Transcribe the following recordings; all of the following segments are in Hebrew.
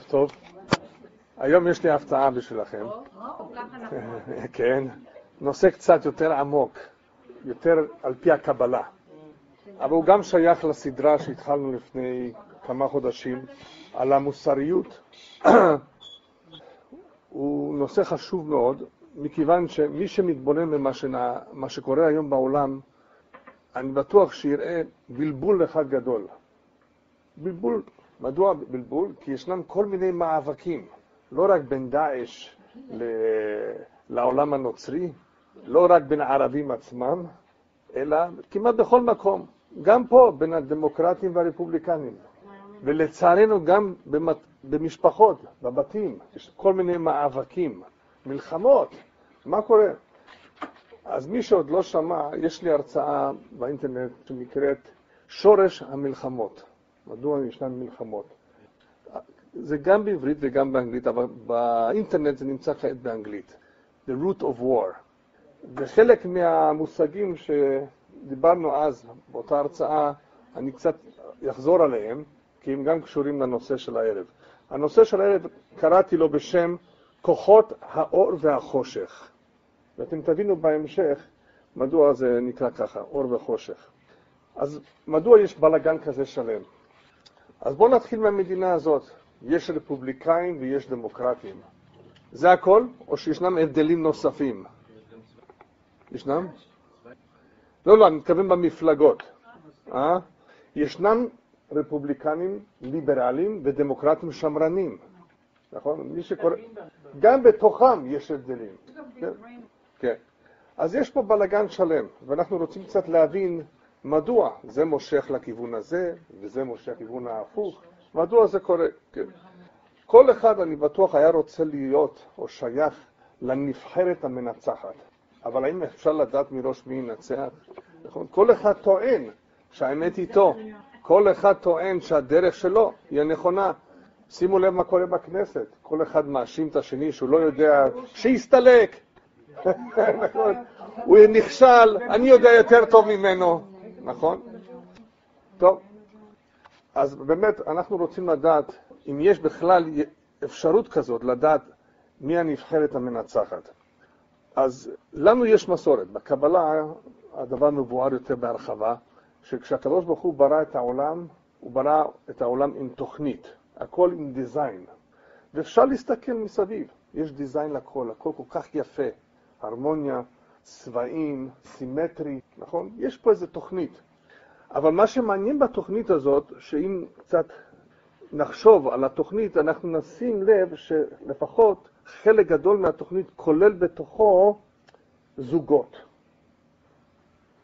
טוב, היום יש לי הפתעה בשבילכם. כן, נושא קצת יותר עמוק, יותר על פי הקבלה. אבל הוא גם שייך לסדרה שהתחלנו לפני כמה חודשים על המוסריות. הוא נושא חשוב מאוד, מכיוון שמי שמתבונן במה שקורה היום בעולם, אני בטוח שיראה בלבול אחד גדול. בלבול מדוע בלבול? כי ישנם כל מיני מאבקים, לא רק בין דאעש לעולם הנוצרי, לא רק בין הערבים עצמם, אלא כמעט בכל מקום, גם פה בין הדמוקרטים והרפובליקנים. ולצערנו גם במשפחות, בבתים, יש כל מיני מאבקים, מלחמות, מה קורה? אז מי שעוד לא שמע, יש לי הרצאה באינטרנט שנקראת שורש המלחמות. מדוע ישנן מלחמות. זה גם בעברית וגם באנגלית, אבל באינטרנט זה נמצא כעת באנגלית. The root of war. וחלק מהמושגים שדיברנו אז באותה הרצאה, אני קצת אחזור עליהם, כי הם גם קשורים לנושא של הערב. הנושא של הערב, קראתי לו בשם כוחות האור והחושך. ואתם תבינו בהמשך מדוע זה נקרא ככה, אור וחושך. אז מדוע יש בלגן כזה שלם? אז בואו נתחיל מהמדינה הזאת. יש רפובליקאים ויש דמוקרטים. זה הכל, או שישנם הבדלים נוספים? ישנם? לא, לא, אני מתכוון במפלגות. אה? ישנם רפובליקנים ליברליים ודמוקרטים שמרנים. נכון? מי שקורא... גם בתוכם יש הבדלים. כן? כן. אז יש פה בלגן שלם, ואנחנו רוצים קצת להבין מדוע זה מושך לכיוון הזה, וזה מושך לכיוון ההפוך? מדוע זה קורה? כן. כל אחד, אני בטוח, היה רוצה להיות או שייך לנבחרת המנצחת. אבל האם אפשר לדעת מראש מי ינצח? נכון? כל אחד טוען שהאמת איתו. כל אחד טוען שהדרך שלו היא הנכונה. שימו לב מה קורה בכנסת. כל אחד מאשים את השני שהוא לא יודע, שיסתלק. נכון? הוא נכשל, אני יודע יותר טוב ממנו. נכון? טוב, אז באמת אנחנו רוצים לדעת אם יש בכלל אפשרות כזאת לדעת מי הנבחרת המנצחת. אז לנו יש מסורת, בקבלה הדבר מבואר יותר בהרחבה, שכשהקדוש ברוך הוא ברא את העולם, הוא ברא את העולם עם תוכנית, הכל עם דיזיין. ואפשר להסתכל מסביב, יש דיזיין לכל, הכל כל כך יפה, הרמוניה, צבעים, סימטרי, נכון? יש פה איזו תוכנית. אבל מה שמעניין בתוכנית הזאת, שאם קצת נחשוב על התוכנית, אנחנו נשים לב שלפחות חלק גדול מהתוכנית כולל בתוכו זוגות.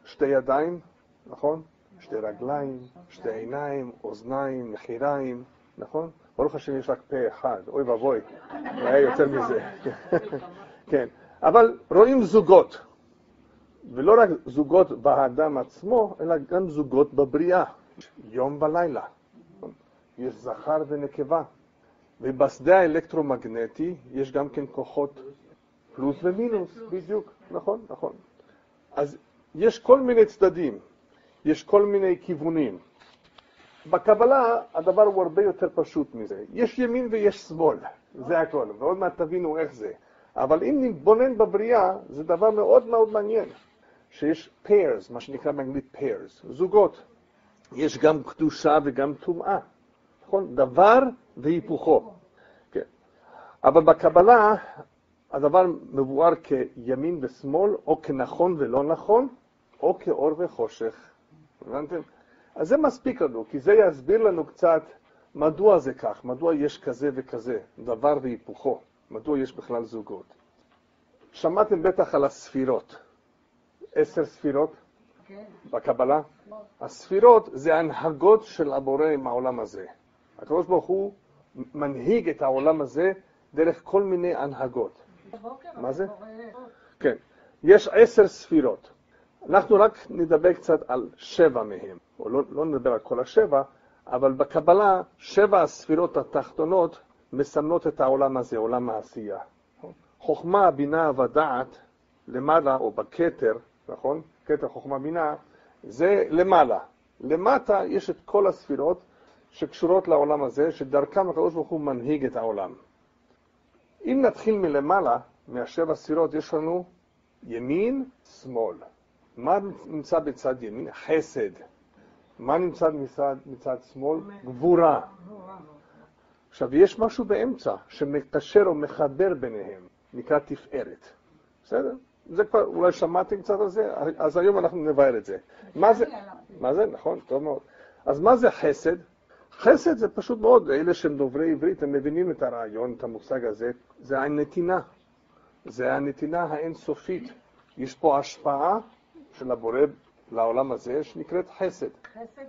שתי ידיים, נכון? שתי רגליים, שתי עיניים, אוזניים, נחיריים, נכון? ברוך השם יש רק פה אחד, אוי ואבוי, היה יותר מזה. כן, אבל רואים זוגות. ולא רק זוגות באדם עצמו, אלא גם זוגות בבריאה, יום ולילה. יש זכר ונקבה. ובשדה האלקטרומגנטי יש גם כן כוחות פלוס ומינוס, בדיוק, נכון, נכון. אז יש כל מיני צדדים, יש כל מיני כיוונים. בקבלה הדבר הוא הרבה יותר פשוט מזה. יש ימין ויש שמאל, זה הכל, ועוד מעט תבינו איך זה. אבל אם נתבונן בבריאה, זה דבר מאוד מאוד מעניין. שיש pairs, מה שנקרא באנגלית pairs, זוגות. יש גם קדושה וגם טומאה, נכון? דבר והיפוכו. כן. אבל בקבלה הדבר מבואר כימין ושמאל, או כנכון ולא נכון, או כאור וחושך. הבנתם? אז זה מספיק לנו, כי זה יסביר לנו קצת מדוע זה כך, מדוע יש כזה וכזה, דבר והיפוכו, מדוע יש בכלל זוגות. שמעתם בטח על הספירות. עשר ספירות כן. בקבלה. הספירות זה הנהגות של הבורא עם העולם הזה. הקדוש ברוך הוא מנהיג את העולם הזה דרך כל מיני הנהגות. מה זה? כן. יש עשר ספירות. אנחנו רק נדבר קצת על שבע מהם, או לא, לא נדבר על כל השבע, אבל בקבלה שבע הספירות התחתונות מסמנות את העולם הזה, עולם העשייה. חוכמה, בינה ודעת, למעלה או בכתר, נכון? קטע חוכמה בינה, זה למעלה. למטה יש את כל הספירות, שקשורות לעולם הזה, שדרכם הקדוש ברוך הוא מנהיג את העולם. אם נתחיל מלמעלה, מהשבע ספירות, יש לנו ימין, שמאל. מה נמצא בצד ימין? חסד. מה נמצא מצד, מצד שמאל? גבורה. עכשיו, יש משהו באמצע שמקשר או מחבר ביניהם, נקרא תפארת. בסדר? זה כבר, אולי שמעתם קצת על זה, אז היום אנחנו נבהר את זה. מה זה? מה זה? נכון, טוב מאוד. אז מה זה חסד? חסד זה פשוט מאוד, אלה שהם דוברי עברית, הם מבינים את הרעיון, את המושג הזה, זה הנתינה. זה הנתינה האינסופית. יש פה השפעה של הבורא לעולם הזה, שנקראת חסד. חסד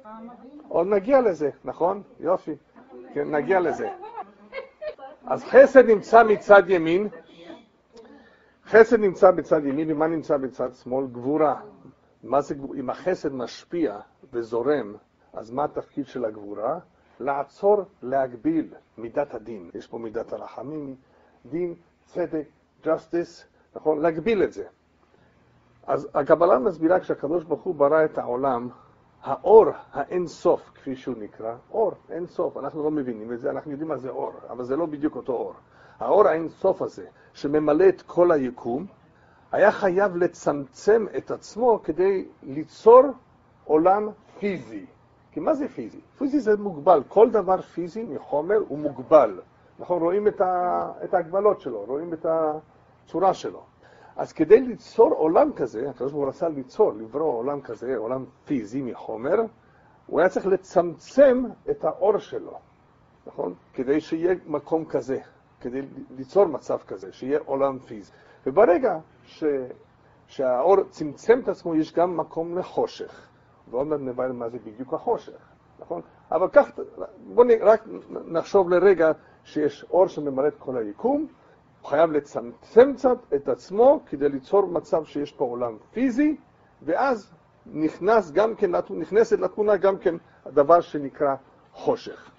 עוד נגיע לזה, נכון? יופי. כן, נגיע לזה. אז חסד נמצא מצד ימין, חסד נמצא בצד ימין, ומה נמצא בצד שמאל? גבורה. מה זה גבורה? אם החסד משפיע וזורם, אז מה התפקיד של הגבורה? לעצור, להגביל מידת הדין. יש פה מידת הרחמים, דין, צדק, justice, נכון? להגביל את זה. אז הקבלה מסבירה כשהקדוש ברוך הוא ברא את העולם, האור האין סוף, כפי שהוא נקרא, אור, אין סוף, אנחנו לא מבינים את זה, אנחנו יודעים מה זה אור, אבל זה לא בדיוק אותו אור. האור האין סוף הזה, שממלא את כל היקום, היה חייב לצמצם את עצמו כדי ליצור עולם פיזי. כי מה זה פיזי? פיזי זה מוגבל, כל דבר פיזי מחומר הוא מוגבל. נכון, רואים את, ה, את ההגבלות שלו, רואים את הצורה שלו. אז כדי ליצור עולם כזה, הקדוש ברוך הוא רצה ליצור, לברוא עולם כזה, עולם פיזי מחומר, הוא היה צריך לצמצם את האור שלו, נכון? כדי שיהיה מקום כזה, כדי ליצור מצב כזה, שיהיה עולם פיזי. וברגע ש... שהאור צמצם את עצמו, יש גם מקום לחושך. ועוד מעט נבהר מה זה בדיוק החושך, נכון? אבל כך, בואו רק נחשוב לרגע שיש אור שממלא את כל היקום, הוא חייב לצמצם קצת את עצמו כדי ליצור מצב שיש פה עולם פיזי, ואז נכנס גם כן, נכנסת לתמונה גם כן הדבר שנקרא חושך.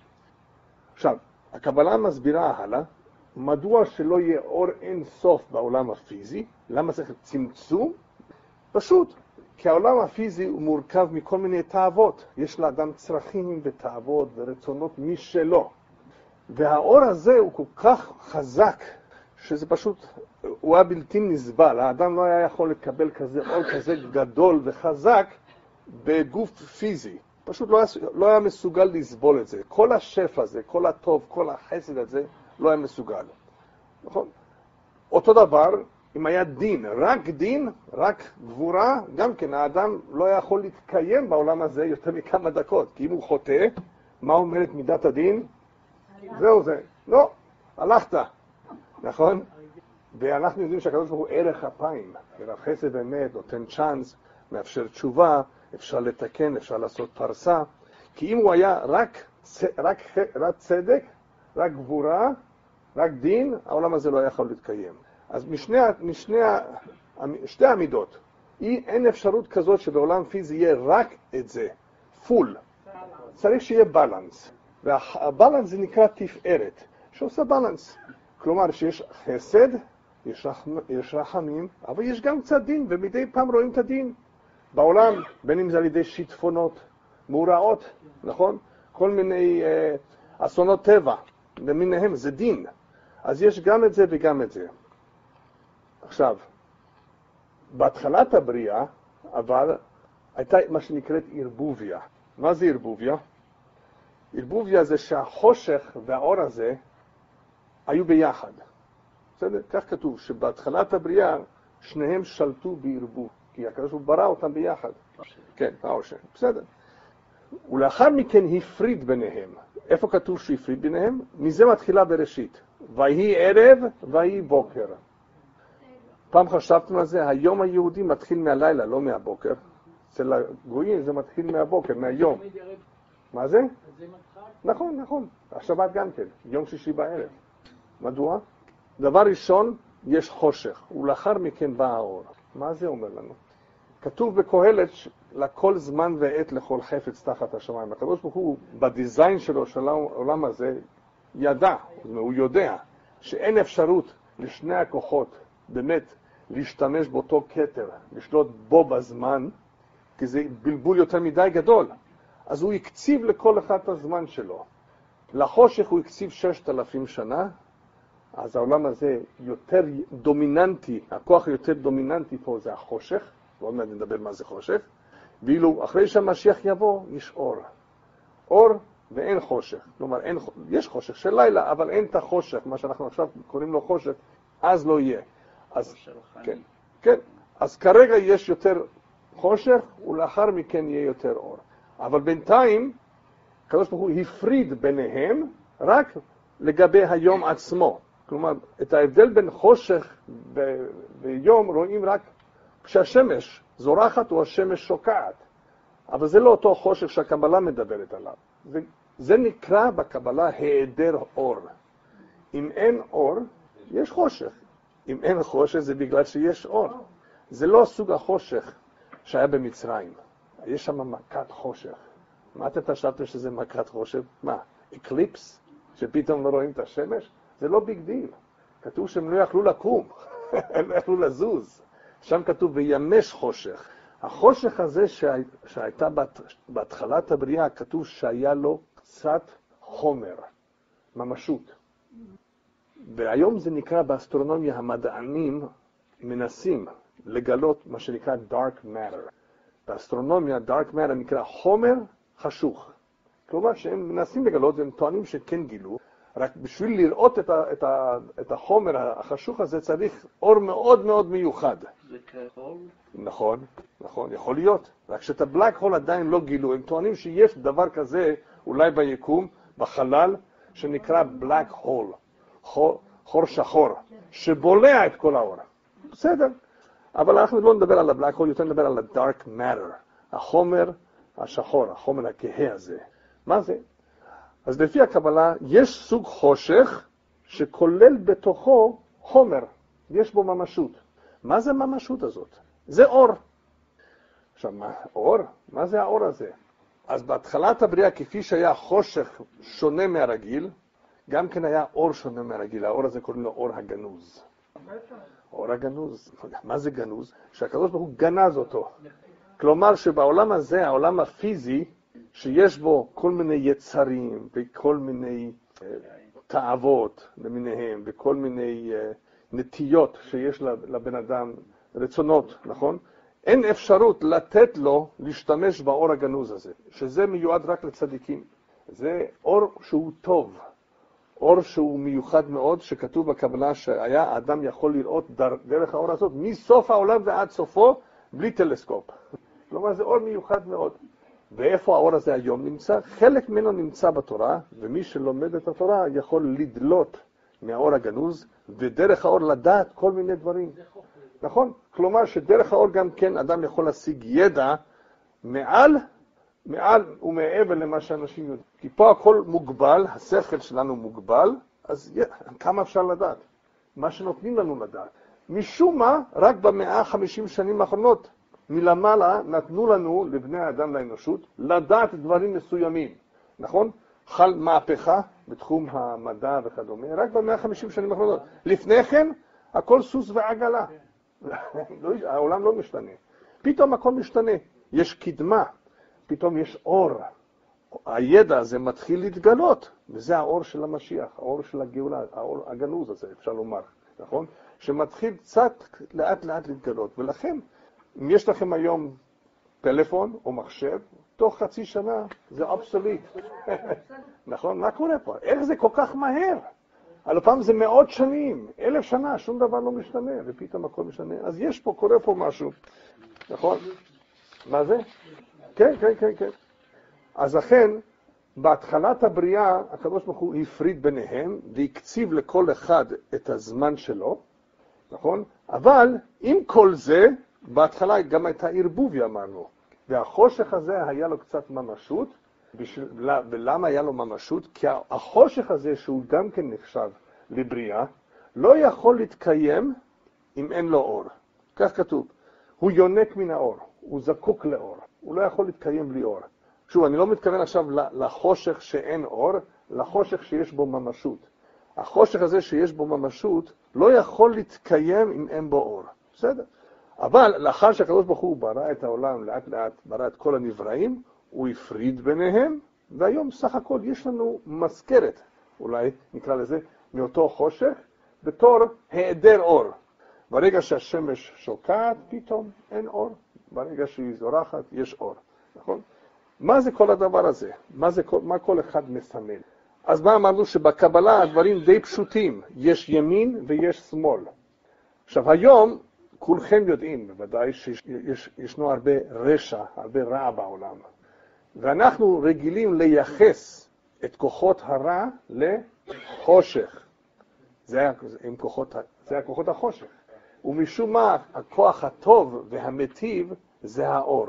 עכשיו, הקבלה מסבירה הלאה, מדוע שלא יהיה אור אין סוף בעולם הפיזי, למה צריך צמצום? פשוט, כי העולם הפיזי הוא מורכב מכל מיני תאוות. יש לאדם צרכים ותאוות ורצונות משלו. והאור הזה הוא כל כך חזק, שזה פשוט, הוא היה בלתי נסבל. האדם לא היה יכול לקבל כזה אור כזה גדול וחזק בגוף פיזי. פשוט לא היה, לא היה מסוגל לסבול את זה. כל השפע הזה, כל הטוב, כל החסד הזה, לא היה מסוגל. נכון? אותו דבר, אם היה דין, רק דין, רק גבורה, גם כן האדם לא יכול להתקיים בעולם הזה יותר מכמה דקות. כי אם הוא חוטא, מה אומרת מידת הדין? זהו זה. לא, הלכת, נכון? ואנחנו יודעים שהקדוש ברוך הוא ערך אפיים, ערך חסד באמת, נותן צ'אנס, מאפשר תשובה, אפשר לתקן, אפשר לעשות פרסה. כי אם הוא היה רק, רק, רק צדק, רק גבורה, רק דין, העולם הזה לא היה יכול להתקיים. אז משני, משני שתי המידות, אין אפשרות כזאת שבעולם פיזי יהיה רק את זה, פול. צריך שיהיה בלנס. והבלנס זה נקרא תפארת, שעושה בלנס. כלומר שיש חסד, יש, רחמ, יש רחמים, אבל יש גם קצת דין, ומדי פעם רואים את הדין. בעולם, בין אם זה על ידי שיטפונות, מאורעות, נכון? כל מיני אה, אסונות טבע למיניהם, זה דין. אז יש גם את זה וגם את זה. עכשיו, בהתחלת הבריאה, אבל הייתה מה שנקראת ערבוביה. מה זה ערבוביה? ערבוביה זה שהחושך והאור הזה היו ביחד. בסדר? כך כתוב, שבהתחלת הבריאה שניהם שלטו בערבוב, כי הקדוש ברא אותם ביחד. כן, העושר. בסדר. ולאחר מכן הפריד ביניהם. איפה כתוב שהפריד ביניהם? מזה מתחילה בראשית. ויהי ערב, ויהי בוקר. פעם חשבתם על זה? היום היהודי מתחיל מהלילה, לא מהבוקר. אצל הגויים זה מתחיל מהבוקר, מהיום. מה זה? נכון, נכון. השבת גם כן, יום שישי בערב. מדוע? דבר ראשון, יש חושך, ולאחר מכן בא האור. מה זה אומר לנו? כתוב בקהלת, לכל זמן ועת לכל חפץ תחת השמיים. הקדוש ברוך הוא, בדיזיין שלו, של העולם הזה, ידע, הוא יודע, שאין אפשרות לשני הכוחות באמת להשתמש באותו כתר, לשלוט בו בזמן, כי זה בלבול יותר מדי גדול. אז הוא הקציב לכל אחד את הזמן שלו. לחושך הוא הקציב ששת אלפים שנה, אז העולם הזה יותר דומיננטי, הכוח היותר דומיננטי פה זה החושך, ועוד מעט נדבר מה זה חושך, ואילו אחרי שהמשיח יבוא, יש אור. אור ואין חושך. כלומר, אין, יש חושך של לילה, אבל אין את החושך, מה שאנחנו עכשיו קוראים לו חושך, אז לא יהיה. אז, כן, כן. אז כרגע יש יותר חושך, ולאחר מכן יהיה יותר אור. אבל בינתיים, הקדוש ברוך הוא הפריד ביניהם רק לגבי היום עצמו. כלומר, את ההבדל בין חושך ויום רואים רק כשהשמש זורחת או השמש שוקעת. אבל זה לא אותו חושך שהקבלה מדברת עליו. זה, נקרא בקבלה היעדר אור. אם אין אור, יש חושך. אם אין חושך זה בגלל שיש אור. זה לא סוג החושך שהיה במצרים. יש שם מכת חושך. מה אתם חשבתם שזה מכת חושך? מה, eclipse? שפתאום לא רואים את השמש? זה לא big deal. כתוב שהם לא יכלו לקום, הם לא יכלו לזוז. שם כתוב וימש חושך. החושך הזה שהי, שהייתה בת, בהתחלת הבריאה, כתוב שהיה לו קצת חומר, ממשות. והיום זה נקרא באסטרונומיה, המדענים מנסים לגלות מה שנקרא dark matter. באסטרונומיה dark matter נקרא חומר חשוך. כלומר שהם מנסים לגלות והם טוענים שכן גילו, רק בשביל לראות את, ה, את, ה, את החומר החשוך הזה צריך אור מאוד מאוד מיוחד. זה? נכון, נכון, יכול להיות. רק שאת הבלק הול עדיין לא גילו. הם טוענים שיש דבר כזה, אולי ביקום, בחלל, שנקרא בלק הול, חור שחור, שבולע את כל האור. בסדר, אבל אנחנו לא נדבר על הבלק הול, יותר נדבר על ה-dark matter, החומר השחור, החומר הכהה הזה. מה זה? אז לפי הקבלה, יש סוג חושך שכולל בתוכו חומר, יש בו ממשות. מה זה ממשות הזאת? זה אור. עכשיו, מה, אור? מה זה האור הזה? אז בהתחלת הבריאה, כפי שהיה חושך שונה מהרגיל, גם כן היה אור שונה מהרגיל. האור הזה קוראים לו אור הגנוז. אור הגנוז. מה זה גנוז? שהקדוש ברוך הוא גנז אותו. כלומר שבעולם הזה, העולם הפיזי, שיש בו כל מיני יצרים וכל מיני uh, תאוות למיניהם וכל מיני uh, נטיות שיש לבן אדם, רצונות, נכון? אין אפשרות לתת לו להשתמש באור הגנוז הזה, שזה מיועד רק לצדיקים. זה אור שהוא טוב, אור שהוא מיוחד מאוד, שכתוב בקבלה שהיה האדם יכול לראות דר, דרך האור הזאת מסוף העולם ועד סופו בלי טלסקופ. כלומר, זה אור מיוחד מאוד. ואיפה האור הזה היום נמצא? חלק ממנו נמצא בתורה, ומי שלומד את התורה יכול לדלות מהאור הגנוז, ודרך האור לדעת כל מיני דברים. נכון? כלומר שדרך האור גם כן אדם יכול להשיג ידע מעל, מעל ומעבר למה שאנשים יודעים. כי פה הכל מוגבל, השכל שלנו מוגבל, אז כמה אפשר לדעת? מה שנותנים לנו לדעת. משום מה, רק במאה ה-50 שנים האחרונות מלמעלה נתנו לנו, לבני האדם, לאנושות, לדעת דברים מסוימים, נכון? חל מהפכה בתחום המדע וכדומה, רק במאה החמישים שנים האחרונות. לפני כן, הכל סוס ועגלה. העולם לא משתנה. פתאום הכל משתנה. יש קדמה, פתאום יש אור. הידע הזה מתחיל להתגלות, וזה האור של המשיח, האור של הגאולה, האור הגנוז הזה, אפשר לומר, נכון? שמתחיל קצת לאט לאט להתגלות, ולכן אם יש לכם היום פלאפון או מחשב, תוך חצי שנה זה אבסוליט. נכון? מה קורה פה? איך זה כל כך מהר? על הפעם זה מאות שנים, אלף שנה, שום דבר לא משתנה, ופתאום הכל משתנה. אז יש פה, קורה פה משהו, נכון? מה זה? כן, כן, כן, כן. אז לכן, בהתחלת הבריאה, הוא הפריד ביניהם, והקציב לכל אחד את הזמן שלו, נכון? אבל עם כל זה, בהתחלה גם הייתה ערבוביה, אמרנו, והחושך הזה היה לו קצת ממשות, בשביל, ולמה היה לו ממשות? כי החושך הזה, שהוא גם כן נחשב לבריאה, לא יכול להתקיים אם אין לו אור. כך כתוב. הוא יונק מן האור, הוא זקוק לאור, הוא לא יכול להתקיים בלי אור. שוב, אני לא מתכוון עכשיו לחושך שאין אור, לחושך שיש בו ממשות. החושך הזה שיש בו ממשות לא יכול להתקיים אם אין בו אור. בסדר? אבל לאחר שהקדוש ברוך הוא ברא את העולם לאט לאט, ברא את כל הנבראים, הוא הפריד ביניהם, והיום סך הכל יש לנו מזכרת, אולי נקרא לזה, מאותו חושך, בתור היעדר אור. ברגע שהשמש שוקעת, פתאום אין אור. ברגע שהיא זורחת, יש אור, נכון? מה זה כל הדבר הזה? מה, זה, מה כל אחד מסמל? אז מה אמרנו? שבקבלה הדברים די פשוטים, יש ימין ויש שמאל. עכשיו היום כולכם יודעים בוודאי שישנו הרבה רשע, הרבה רע בעולם, ואנחנו רגילים לייחס את כוחות הרע לחושך. זה, עם כוחות, זה הכוחות החושך. ומשום מה הכוח הטוב והמטיב זה האור.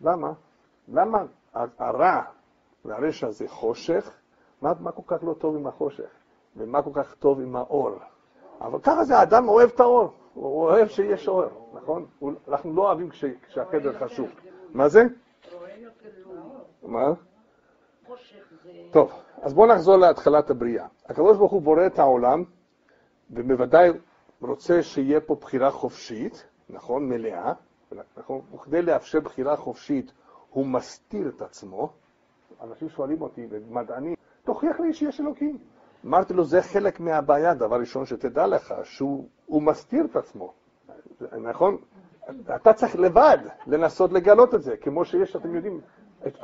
למה? למה הרע והרשע זה חושך? מה, מה כל כך לא טוב עם החושך? ומה כל כך טוב עם האור? אבל ככה זה, האדם אוהב את האור, הוא אוהב שיש אור, נכון? אנחנו לא אוהבים כשהחדר חשוב. מה זה? מה? טוב, אז בואו נחזור להתחלת הבריאה. הקדוש ברוך הוא בורא את העולם, ובוודאי רוצה שיהיה פה בחירה חופשית, נכון? מלאה. נכון? וכדי לאפשר בחירה חופשית, הוא מסתיר את עצמו. אנשים שואלים אותי, מדענים, תוכיח לי שיש אלוקים. אמרתי לו, זה חלק מהבעיה, דבר ראשון שתדע לך, שהוא מסתיר את עצמו, נכון? אתה צריך לבד לנסות לגלות את זה, כמו שיש, אתם יודעים,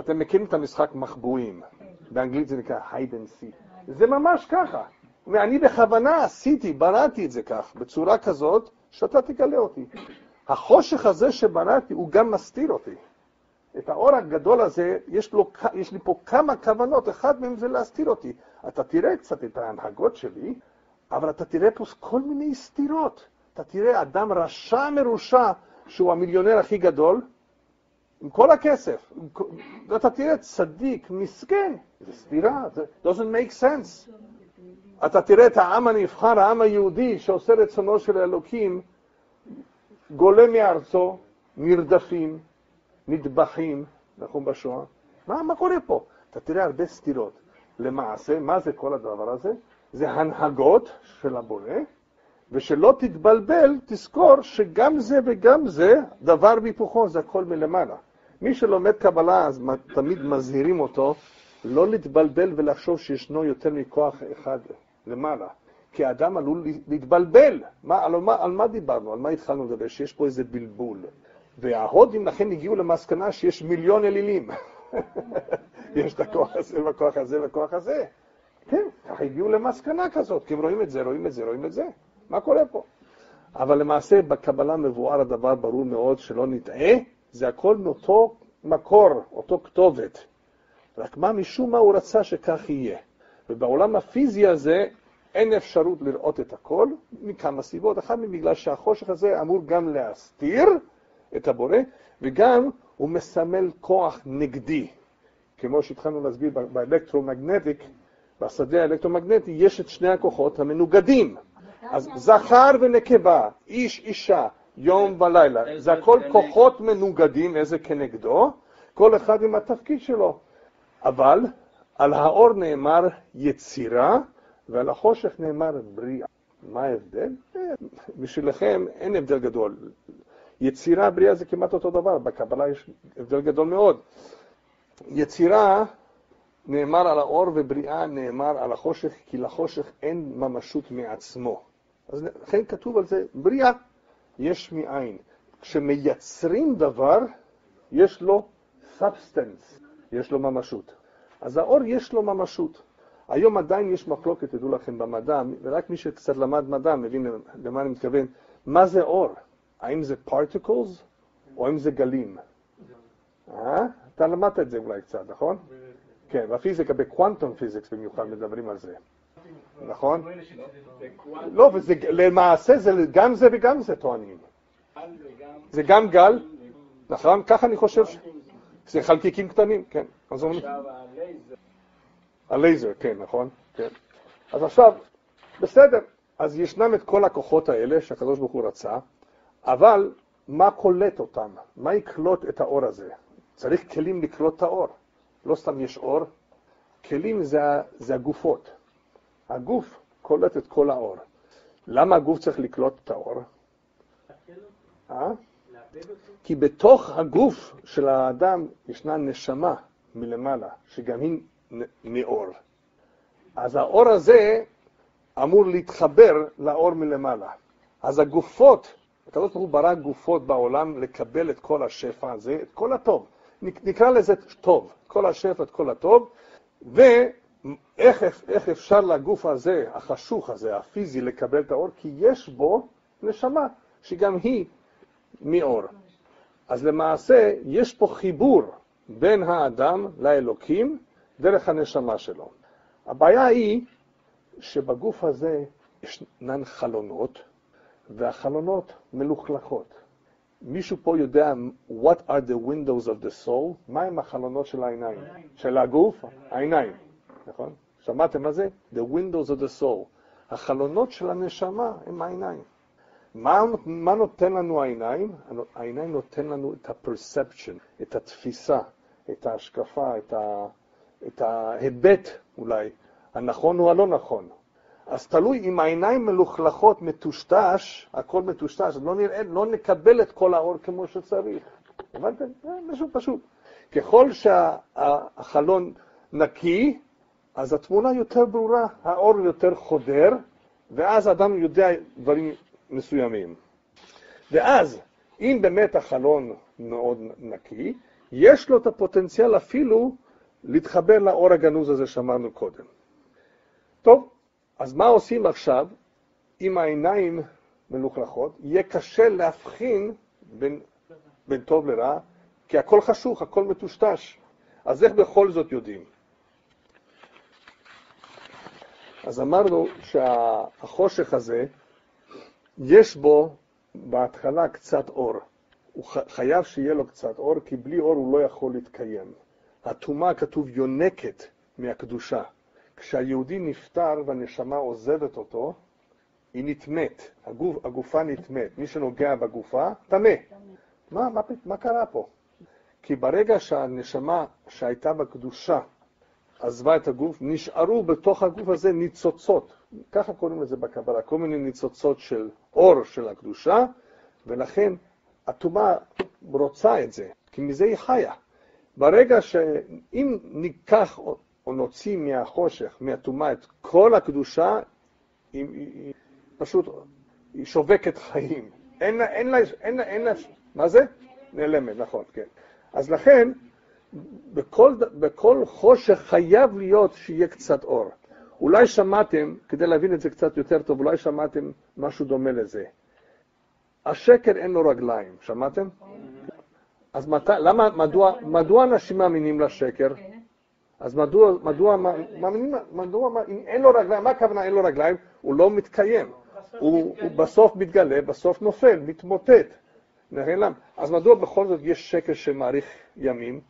אתם מכירים את המשחק מחבואים, באנגלית זה נקרא hide and see. זה ממש ככה. ואני בכוונה עשיתי, בראתי את זה כך, בצורה כזאת, שאתה תגלה אותי. החושך הזה שבראתי, הוא גם מסתיר אותי. את האור הגדול הזה, יש, לו, יש לי פה כמה כוונות, אחד מהן זה להסתיר אותי. אתה תראה קצת את ההנהגות שלי, אבל אתה תראה פה כל מיני סתירות. אתה תראה אדם רשע מרושע, שהוא המיליונר הכי גדול, עם כל הכסף. ואתה תראה צדיק, מסכן, זה סתירה, זה doesn't make sense. אתה תראה את העם הנבחר, העם היהודי, שעושה רצונו של האלוקים, גולה מארצו, נרדפים, נטבחים, נכון בשואה? מה, מה קורה פה? אתה תראה הרבה סתירות. למעשה, מה זה כל הדבר הזה? זה הנהגות של הבורא, ושלא תתבלבל, תזכור שגם זה וגם זה, דבר והיפוכו, זה הכל מלמעלה. מי שלומד קבלה, אז תמיד מזהירים אותו לא להתבלבל ולחשוב שישנו יותר מכוח אחד למעלה. כי האדם עלול להתבלבל. מה, על, מה, על מה דיברנו? על מה התחלנו לדבר? שיש פה איזה בלבול. וההודים לכן הגיעו למסקנה שיש מיליון אלילים. יש את הכוח הזה והכוח הזה והכוח הזה. כן, ככה הגיעו למסקנה כזאת, כי הם רואים את זה, רואים את זה, רואים את זה. מה קורה פה? אבל למעשה בקבלה מבואר הדבר ברור מאוד, שלא נטעה, זה הכל מאותו מקור, אותו כתובת. רק מה, משום מה הוא רצה שכך יהיה. ובעולם הפיזי הזה אין אפשרות לראות את הכל, מכמה סיבות. אחד מבגלל שהחושך הזה אמור גם להסתיר את הבורא, וגם הוא מסמל כוח נגדי. כמו שהתחלנו להסביר באלקטרומגנטיק, בשדה האלקטרומגנטי יש את שני הכוחות המנוגדים. אז זכר ונקבה, איש אישה, יום ולילה, זה הכל כוחות מנוגדים, איזה כנגדו, כל אחד עם התפקיד שלו. אבל על האור נאמר יצירה, ועל החושך נאמר בריאה. מה ההבדל? אה, בשבילכם אין הבדל גדול. יצירה, בריאה זה כמעט אותו דבר, בקבלה יש הבדל גדול מאוד. יצירה נאמר על האור ובריאה נאמר על החושך, כי לחושך אין ממשות מעצמו. אז לכן כתוב על זה בריאה, יש מאין. כשמייצרים דבר, יש לו substance, יש לו ממשות. אז האור יש לו ממשות. היום עדיין יש מחלוקת, תדעו לכם, במדע, ורק מי שקצת למד מדע מבין למה אני מתכוון. מה זה אור? האם זה particles או האם זה גלים? אה? אתה למדת את זה אולי קצת, נכון? כן, בפיזיקה, ב quantum physics במיוחד מדברים על זה. נכון? לא, למעשה זה גם זה וגם זה טוענים. זה גם גל, נכון? ככה אני חושב, זה חלקיקים קטנים, כן. עכשיו הלייזר. הלייזר, כן, נכון? כן. אז עכשיו, בסדר, אז ישנם את כל הכוחות האלה שהקדוש ברוך הוא רצה, אבל מה קולט אותם? מה יקלוט את האור הזה? צריך כלים לקלוט את האור. לא סתם יש אור, כלים זה, זה הגופות. הגוף קולט את כל האור. למה הגוף צריך לקלוט את האור? אה? כי בתוך הגוף של האדם ישנה נשמה מלמעלה, שגם היא מאור. אז האור הזה אמור להתחבר לאור מלמעלה. אז הגופות, הקדוש ברוך הוא ברא גופות בעולם לקבל את כל השפע הזה, את כל הטוב. נקרא לזה טוב, כל השפע, את כל הטוב, ואיך אפשר לגוף הזה, החשוך הזה, הפיזי, לקבל את האור? כי יש בו נשמה, שגם היא מאור. אז למעשה יש פה חיבור בין האדם לאלוקים דרך הנשמה שלו. הבעיה היא שבגוף הזה ישנן חלונות, והחלונות מלוכלכות. מישהו פה יודע what are the windows of the soul? מהם החלונות של העיניים? של הגוף? העיניים, נכון? שמעתם מה זה? The windows of the soul. החלונות של הנשמה הם העיניים. מה, מה נותן לנו העיניים? העיניים נותן לנו את ה-perception, את התפיסה, את ההשקפה, את, ה, את ההיבט אולי, הנכון או הלא נכון. אז תלוי אם העיניים מלוכלכות, מטושטש, הכל מטושטש, לא, נראה, לא נקבל את כל האור כמו שצריך. הבנתם? זה משהו פשוט. ככל שהחלון נקי, אז התמונה יותר ברורה, האור יותר חודר, ואז אדם יודע דברים מסוימים. ואז, אם באמת החלון מאוד נקי, יש לו את הפוטנציאל אפילו להתחבר לאור הגנוז הזה שאמרנו קודם. טוב, אז מה עושים עכשיו אם העיניים מלוכלכות? יהיה קשה להבחין בין, בין טוב לרע, כי הכל חשוך, הכל מטושטש. אז איך בכל זאת יודעים? אז אמרנו שהחושך הזה, יש בו בהתחלה קצת אור. הוא חייב שיהיה לו קצת אור, כי בלי אור הוא לא יכול להתקיים. הטומאה, כתוב, יונקת מהקדושה. כשהיהודי נפטר והנשמה עוזבת אותו, היא נטמאת, הגוף, הגופה נטמאת. מי שנוגע בגופה, טמא. מה, מה, מה קרה פה? כי ברגע שהנשמה שהייתה בקדושה עזבה את הגוף, נשארו בתוך הגוף הזה ניצוצות, ככה קוראים לזה בקבלה, כל מיני ניצוצות של אור של הקדושה, ולכן הטומאה רוצה את זה, כי מזה היא חיה. ברגע שאם ניקח או נוציא מהחושך, מהטומאה, את כל הקדושה, היא, היא, היא פשוט, היא שובקת חיים. אין לה, אין לה, אין לה, אין לה, מה זה? נעלמת, נכון, כן. אז לכן, בכל, בכל חושך חייב להיות שיהיה קצת אור. אולי שמעתם, כדי להבין את זה קצת יותר טוב, אולי שמעתם משהו דומה לזה. השקר אין לו רגליים, שמעתם? אז מת, למה, מדוע, מדוע אנשים מאמינים לשקר? אז מדוע, מדוע, מאמינים, מדוע, אם אין לו רגליים, מה הכוונה אין לו רגליים? הוא לא מתקיים. הוא, הוא בסוף מתגלה, בסוף נופל, מתמוטט. נעלם. אז מדוע בכל זאת יש שקר שמאריך ימים?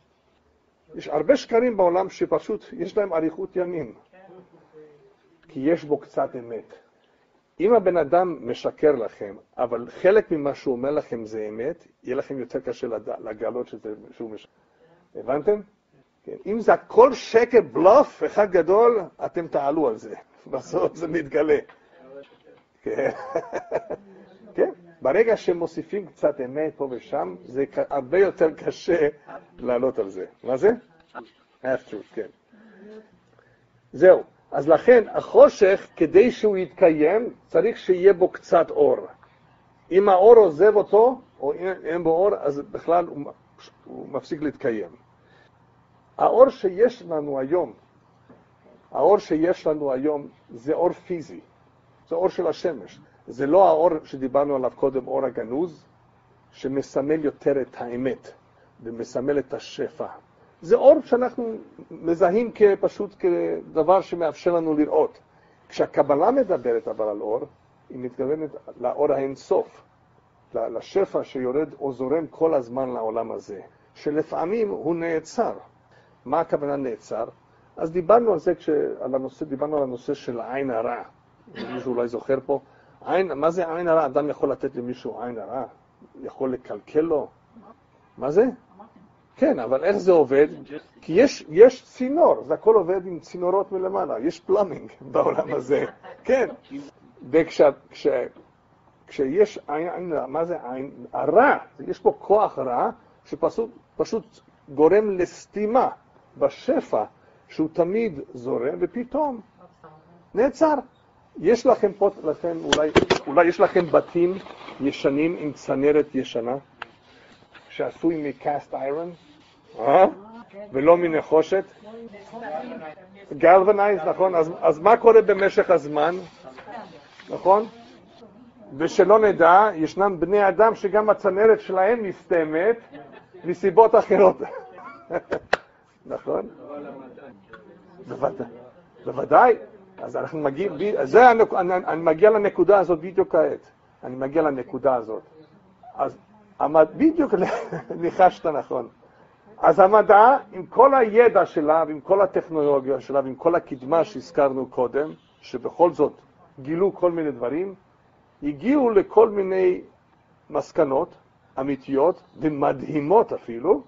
יש הרבה שקרים בעולם שפשוט יש להם אריכות ימים. כי יש בו קצת אמת. אם הבן אדם משקר לכם, אבל חלק ממה שהוא אומר לכם זה אמת, יהיה לכם יותר קשה לגלות שזה, שהוא משקר. הבנתם? כן. אם זה הכל שקר, בלוף, אחד גדול, אתם תעלו על זה. בסוף זה מתגלה. כן. כן. ברגע שמוסיפים קצת אמת פה ושם, זה הרבה יותר קשה לעלות על זה. מה זה? half כן. זהו. אז לכן, החושך, כדי שהוא יתקיים, צריך שיהיה בו קצת אור. אם האור עוזב אותו, או אין בו אור, אז בכלל הוא, הוא מפסיק להתקיים. האור שיש לנו היום, האור שיש לנו היום זה אור פיזי, זה אור של השמש. זה לא האור שדיברנו עליו קודם, אור הגנוז, שמסמל יותר את האמת ומסמל את השפע. זה אור שאנחנו מזהים כפשוט כדבר שמאפשר לנו לראות. כשהקבלה מדברת אבל על אור, היא מתכוונת לאור האינסוף, לשפע שיורד או זורם כל הזמן לעולם הזה, שלפעמים הוא נעצר. מה הכוונה נעצר? אז דיברנו על זה, כשעל הנושא, דיברנו על הנושא של עין הרע. מישהו אולי זוכר פה? עין, מה זה עין הרע? אדם יכול לתת למישהו עין הרע? יכול לקלקל לו? מה זה? כן, אבל איך זה עובד? כי יש, יש צינור, זה הכל עובד עם צינורות מלמעלה, יש פלאמינג בעולם הזה, כן. וכשהאדם כשיש עין, מה זה עין? הרע, יש פה כוח רע שפשוט פשוט גורם לסתימה בשפע שהוא תמיד זורם, ופתאום נעצר. יש לכם פה, לכם, אולי, אולי יש לכם בתים ישנים עם צנרת ישנה, שעשוי מקאסט איירון, אה? ולא מנחושת? גלוונייז, נכון? אז, אז מה קורה במשך הזמן? נכון? ושלא נדע, ישנם בני אדם שגם הצנרת שלהם נסתמת מסיבות אחרות. נכון? בוודאי. אז אנחנו מגיעים, זה, אני מגיע לנקודה הזאת בדיוק כעת. אני מגיע לנקודה הזאת. אז בדיוק ניחשת נכון. אז המדע, עם כל הידע שלה ועם כל הטכנולוגיה שלה ועם כל הקדמה שהזכרנו קודם, שבכל זאת גילו כל מיני דברים, הגיעו לכל מיני מסקנות אמיתיות ומדהימות אפילו,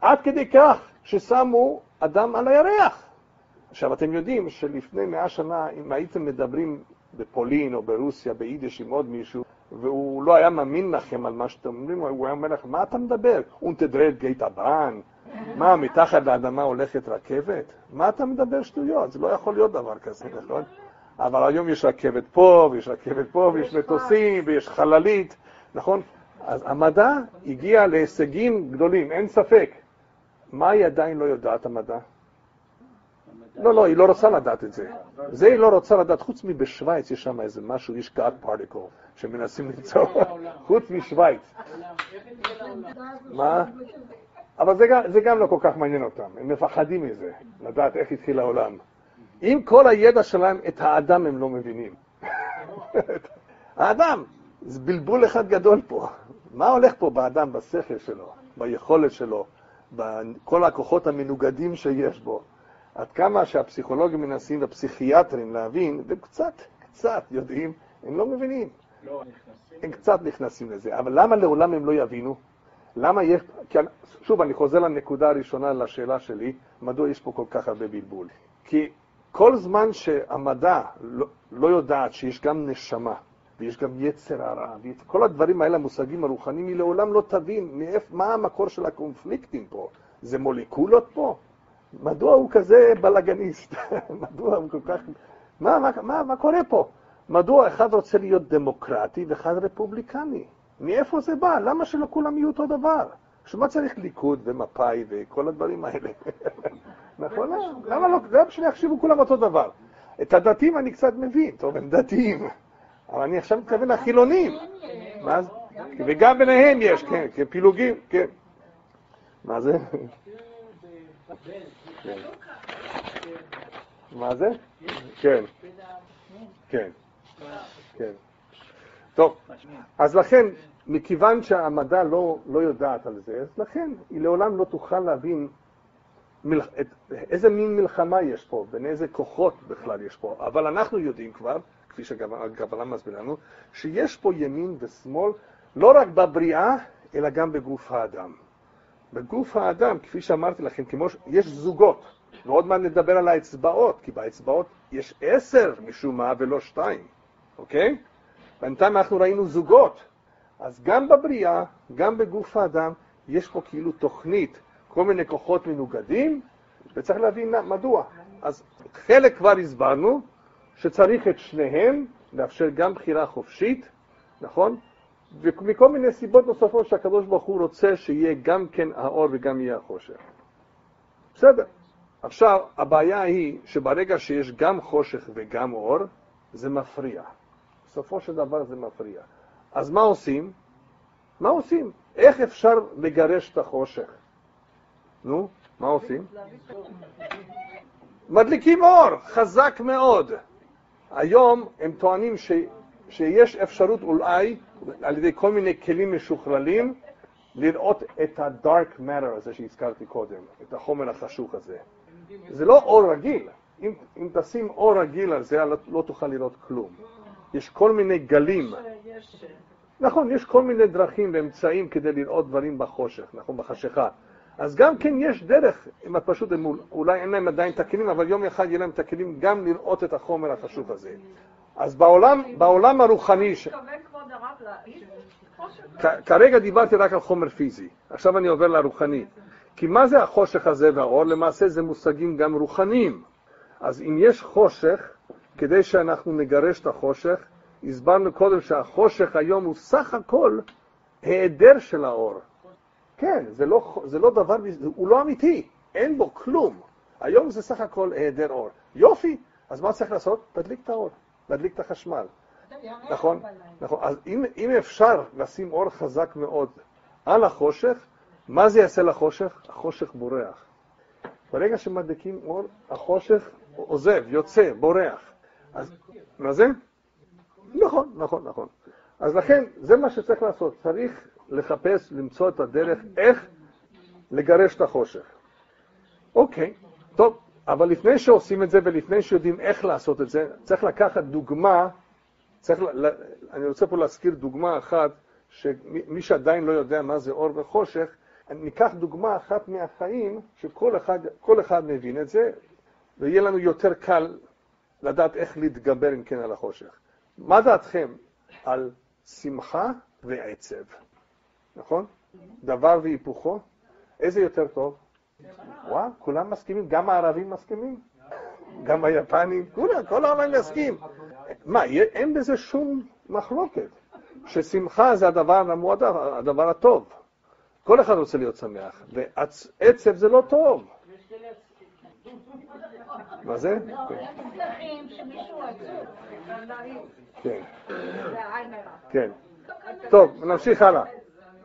עד כדי כך ששמו אדם על הירח. עכשיו, אתם יודעים שלפני מאה שנה, אם הייתם מדברים בפולין או ברוסיה, ביידיש עם עוד מישהו, והוא לא היה מאמין לכם על מה שאתם אומרים, הוא היה אומר לכם, מה אתה מדבר? אונטדרד גייט הבן? מה, מתחת לאדמה הולכת רכבת? מה אתה מדבר שטויות? זה לא יכול להיות דבר כזה, נכון? אבל היום יש רכבת פה, ויש רכבת פה, ויש מטוסים, ויש חללית, נכון? אז המדע הגיע להישגים גדולים, אין ספק. מה היא עדיין לא יודעת, המדע? לא, לא, היא לא רוצה לדעת את זה. זה היא לא רוצה לדעת, חוץ מבשוויץ יש שם איזה משהו, יש God particle שמנסים למצוא, חוץ משוויץ. מה? אבל זה גם, זה גם לא כל כך מעניין אותם, הם מפחדים מזה, לדעת איך התחיל העולם. עם כל הידע שלהם, את האדם הם לא מבינים. האדם, זה בלבול אחד גדול פה. מה הולך פה באדם, בשכל שלו, ביכולת שלו, בכל הכוחות המנוגדים שיש בו? עד כמה שהפסיכולוגים מנסים והפסיכיאטרים להבין, וקצת, קצת יודעים, הם לא מבינים. לא, הם קצת נכנסים לזה, אבל למה לעולם הם לא יבינו? למה יש, כי, שוב, אני חוזר לנקודה הראשונה, לשאלה שלי, מדוע יש פה כל כך הרבה בלבול? כי כל זמן שהמדע לא, לא יודעת שיש גם נשמה, ויש גם יצר הרע, וכל הדברים האלה, המושגים הרוחניים, היא לעולם לא תבין מאיפ, מה המקור של הקונפליקטים פה. זה מולקולות פה? מדוע הוא כזה בלאגניסט? מדוע הוא כל כך... מה, מה, מה, מה קורה פה? מדוע אחד רוצה להיות דמוקרטי ואחד רפובליקני? מאיפה זה בא? למה שלא כולם יהיו אותו דבר? שמה צריך ליכוד ומפא"י וכל הדברים האלה? נכון? למה לא? למה שלא יחשיבו כולם אותו דבר? את הדתיים אני קצת מבין, טוב, הם דתיים, אבל אני עכשיו מתכוון לחילונים. וגם ביניהם יש, כן, כפילוגים, כן. מה זה? כן. מה זה? כן. כן. כן. טוב, אז לכן, מכיוון שהמדע לא, לא יודעת על זה, אז לכן היא לעולם לא תוכל להבין מל... את... איזה מין מלחמה יש פה, בין איזה כוחות בכלל יש פה. אבל אנחנו יודעים כבר, כפי שהגבלה מסביר לנו, שיש פה ימין ושמאל, לא רק בבריאה, אלא גם בגוף האדם. בגוף האדם, כפי שאמרתי לכם, כמו ש... יש זוגות, ועוד מעט נדבר על האצבעות, כי באצבעות יש עשר משום מה ולא שתיים, אוקיי? בינתיים אנחנו ראינו זוגות. אז גם בבריאה, גם בגוף האדם, יש פה כאילו תוכנית, כל מיני כוחות מנוגדים, וצריך להבין מדוע. אז חלק כבר הסברנו, שצריך את שניהם, לאפשר גם בחירה חופשית, נכון? ומכל מיני סיבות נוספות שהקדוש ברוך הוא רוצה שיהיה גם כן האור וגם יהיה החושך. בסדר. עכשיו, הבעיה היא שברגע שיש גם חושך וגם אור, זה מפריע. בסופו של דבר זה מפריע. אז מה עושים? מה עושים? איך אפשר לגרש את החושך? נו, מה עושים? מדליקים אור, חזק מאוד. היום הם טוענים ש, שיש אפשרות אולי, על ידי כל מיני כלים משוכללים, לראות את ה-dark matter הזה שהזכרתי קודם, את החומר החשוך הזה. זה לא אור רגיל. אם, אם תשים אור רגיל על זה, לא, לא תוכל לראות כלום. יש כל מיני גלים. נכון, יש כל מיני דרכים ואמצעים כדי לראות דברים בחושך, נכון, בחשיכה. אז גם כן יש דרך, אם פשוט, הם, אולי אין להם עדיין את הכלים, אבל יום אחד יהיה להם את הכלים גם לראות את החומר החשוב הזה. אז בעולם, בעולם הרוחני... ש... כרגע דיברתי רק על חומר פיזי, עכשיו אני עובר לרוחני. כי מה זה החושך הזה והאור? למעשה זה מושגים גם רוחניים. אז אם יש חושך, כדי שאנחנו נגרש את החושך, הסברנו קודם שהחושך היום הוא סך הכל היעדר של האור. כן, זה לא, זה לא דבר, הוא לא אמיתי, אין בו כלום. היום זה סך הכל היעדר אור. יופי, אז מה צריך לעשות? תדליק את האור, תדליק את החשמל. נכון? נכון. אז אם, אם אפשר לשים אור חזק מאוד על החושך, מה זה יעשה לחושך? החושך בורח. ברגע שמדליקים אור, החושך עוזב, יוצא, בורח. אז, מה זה? נכון, נכון, נכון. אז לכן, זה מה שצריך לעשות. צריך לחפש, למצוא את הדרך איך לגרש את החושך. אוקיי, טוב, אבל לפני שעושים את זה ולפני שיודעים איך לעשות את זה, צריך לקחת דוגמה, צריך, אני רוצה פה להזכיר דוגמה אחת, שמי שעדיין לא יודע מה זה אור וחושך, ניקח דוגמה אחת מהחיים, שכל אחד, אחד מבין את זה, ויהיה לנו יותר קל לדעת איך להתגבר, אם כן, על החושך. מה דעתכם על שמחה ועצב? נכון? דבר והיפוכו? איזה יותר טוב? וואו, כולם מסכימים, גם הערבים מסכימים, גם היפנים, כולם, כל העולם מסכים. מה, אין בזה שום מחלוקת, ששמחה זה הדבר המועדף, הדבר הטוב. כל אחד רוצה להיות שמח, ועצב זה לא טוב. מה זה? כן. כן. טוב, נמשיך הלאה.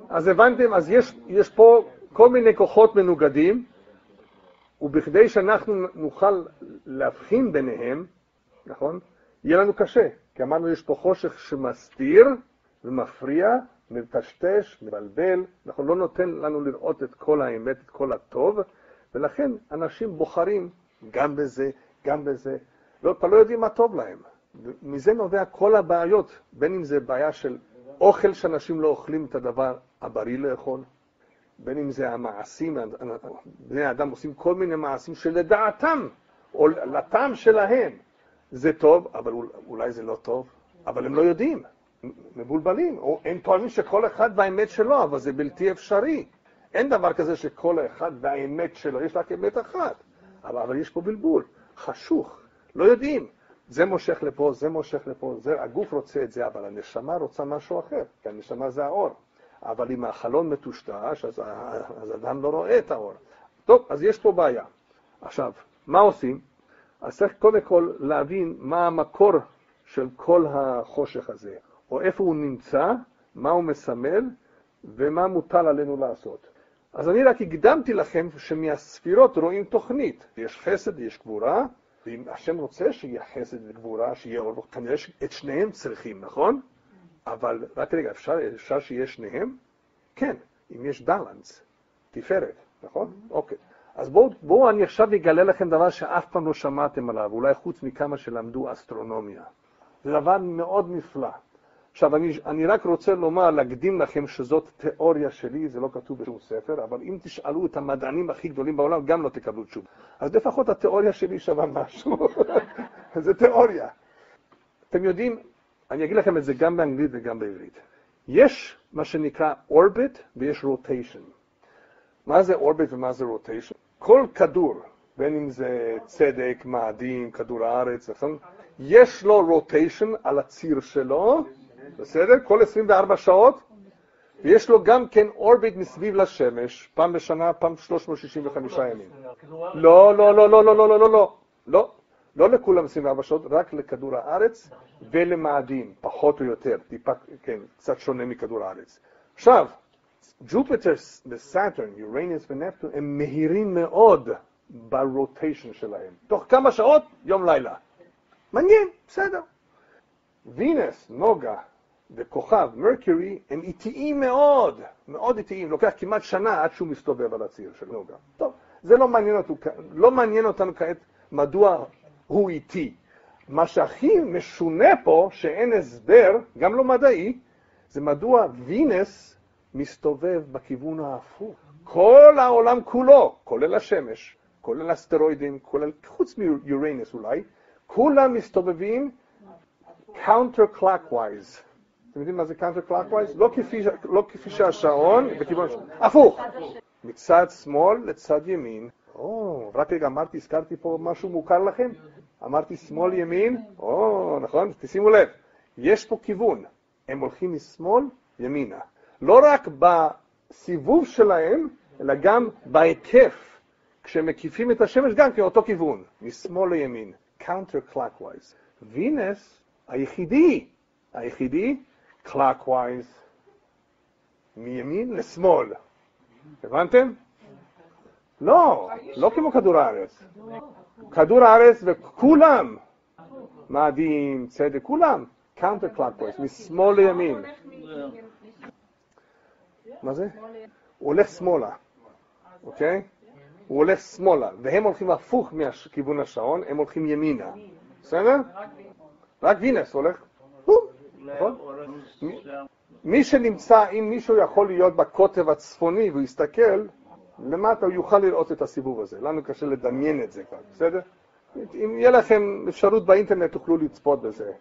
אז הבנתם, אז יש, יש פה כל מיני כוחות מנוגדים, ובכדי שאנחנו נוכל להבחין ביניהם, נכון? יהיה לנו קשה, כי אמרנו יש פה חושך שמסתיר ומפריע, מטשטש, מבלבל, נכון? לא נותן לנו לראות את כל האמת, את כל הטוב, ולכן אנשים בוחרים גם בזה, גם בזה, לא, כבר לא יודעים מה טוב להם. מזה נובע כל הבעיות, בין אם זה בעיה של אוכל שאנשים לא אוכלים את הדבר הבריא לאכול, בין אם זה המעשים, בני האדם עושים כל מיני מעשים שלדעתם, או לטעם שלהם, זה טוב, אבל אולי זה לא טוב, אבל הם לא יודעים, מבולבלים, או הם טוענים שכל אחד והאמת שלו, אבל זה בלתי אפשרי. אין דבר כזה שכל אחד והאמת שלו, יש רק אמת אחת, אבל, אבל יש פה בלבול, חשוך, לא יודעים. זה מושך לפה, זה מושך לפה, זה, הגוף רוצה את זה, אבל הנשמה רוצה משהו אחר, כי הנשמה זה האור. אבל אם החלון מטושטש, אז, אז אדם לא רואה את האור. טוב, אז יש פה בעיה. עכשיו, מה עושים? אז צריך קודם כל להבין מה המקור של כל החושך הזה, או איפה הוא נמצא, מה הוא מסמל, ומה מוטל עלינו לעשות. אז אני רק הקדמתי לכם שמהספירות רואים תוכנית. יש חסד, יש גבורה, ואם השם רוצה שיהיה חסד וגבורה, שיהיה אור, כנראה שאת שניהם צריכים, נכון? אבל רק רגע, אפשר, אפשר שיהיה שניהם? כן, אם יש בלנס, תפארת, נכון? אוקיי. אז בואו בוא אני עכשיו אגלה לכם דבר שאף פעם לא שמעתם עליו, אולי חוץ מכמה שלמדו אסטרונומיה. זה דבר מאוד נפלא. עכשיו, אני, אני רק רוצה לומר, להקדים לכם שזאת תיאוריה שלי, זה לא כתוב בשום ספר, אבל אם תשאלו את המדענים הכי גדולים בעולם, גם לא תקבלו תשובה. אז לפחות התיאוריה שלי שווה משהו. זה תיאוריה. אתם יודעים, אני אגיד לכם את זה גם באנגלית וגם בעברית. יש מה שנקרא אורביט ויש רוטיישן. מה זה אורביט ומה זה רוטיישן? כל כדור, בין אם זה צדק, מאדים, כדור הארץ, נכון? יש לו רוטיישן על הציר שלו, בסדר? כל 24 שעות, ויש לו גם כן אורביט מסביב לשמש, פעם בשנה, פעם 365 ימים. לא, לא, לא, לא, לא, לא, לא, לא, לא. לא לכולם 24 שעות, רק לכדור הארץ ולמאדים, פחות או יותר, טיפה, כן, קצת שונה מכדור הארץ. עכשיו, Jupiter ו Saturn, Uranus ו Neptune, הם מהירים מאוד ב rotation שלהם. תוך כמה שעות, יום לילה. מעניין, בסדר. Venus, נוגה וכוכב, Mercury, הם איטיים מאוד, מאוד איטיים. לוקח כמעט שנה עד שהוא מסתובב על הציר של נוגה. טוב, זה לא מעניין, אותו, לא מעניין אותנו כעת מדוע הוא איטי. מה שהכי משונה פה, שאין הסבר, גם לא מדעי, זה מדוע וינס מסתובב בכיוון ההפוך. כל העולם כולו, כולל השמש, כולל אסטרואידים, כולל, חוץ מיורנס אולי, כולם מסתובבים counter clockwise, אתם יודעים מה זה counter clockwise? לא כפי, שהשעון, בכיוון. הפוך. מצד שמאל לצד ימין. או, רק רגע, אמרתי, הזכרתי פה משהו מוכר לכם? אמרתי שמאל ימין? או, נכון? תשימו לב, יש פה כיוון. הם הולכים משמאל ימינה. לא רק בסיבוב שלהם, אלא גם בהיקף. כשהם מקיפים את השמש גם כאותו כיוון, משמאל לימין, counter clockwise. וינס היחידי, היחידי, clockwise, מימין לשמאל. הבנתם? לא, לא כמו כדור הארץ. כדור הארץ וכולם, מאדים, צדק, כולם, counter clockwise, משמאל לימין. מה זה? הוא הולך שמאלה, אוקיי? הוא הולך שמאלה, והם הולכים הפוך מכיוון השעון, הם הולכים ימינה. בסדר? רק וינס הולך, נכון? מי שנמצא, אם מישהו יכול להיות בקוטב הצפוני והוא יסתכל, למטה הוא יוכל לראות את הסיבוב הזה. לנו קשה לדמיין את זה כאן, בסדר? אם יהיה לכם אפשרות באינטרנט, תוכלו לצפות בזה.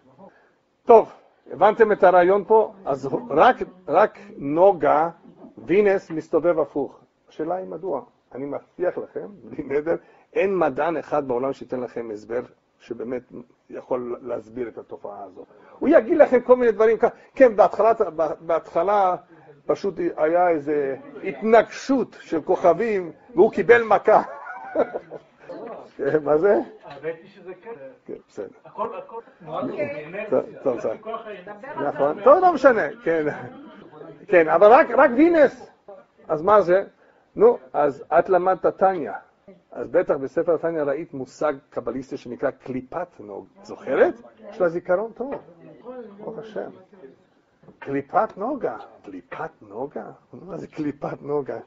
טוב, הבנתם את הרעיון פה? אז רק, רק נוגה, וינס, מסתובב הפוך. השאלה היא מדוע. אני מבטיח לכם, בלי נדר, אין מדען אחד בעולם שייתן לכם הסבר שבאמת יכול להסביר את התופעה הזאת. הוא יגיד לכם כל מיני דברים, כן, בהתחלה, בהתחלה פשוט היה איזו התנגשות של כוכבים, והוא קיבל מכה. מה זה? האמת היא שזה כן. כן, בסדר. הכל, הכל. טוב, בסדר. נכון, טוב, לא משנה, כן. כן, אבל רק וינס. אז מה זה? נו, אז את למדת טניה. אז בטח בספר התניא ראית מושג קבליסטי שנקרא קליפת נוג. זוכרת? יש לה זיכרון טוב. ברוך השם. קליפת נוגה. קליפת נוגה? מה זה קליפת נוגה?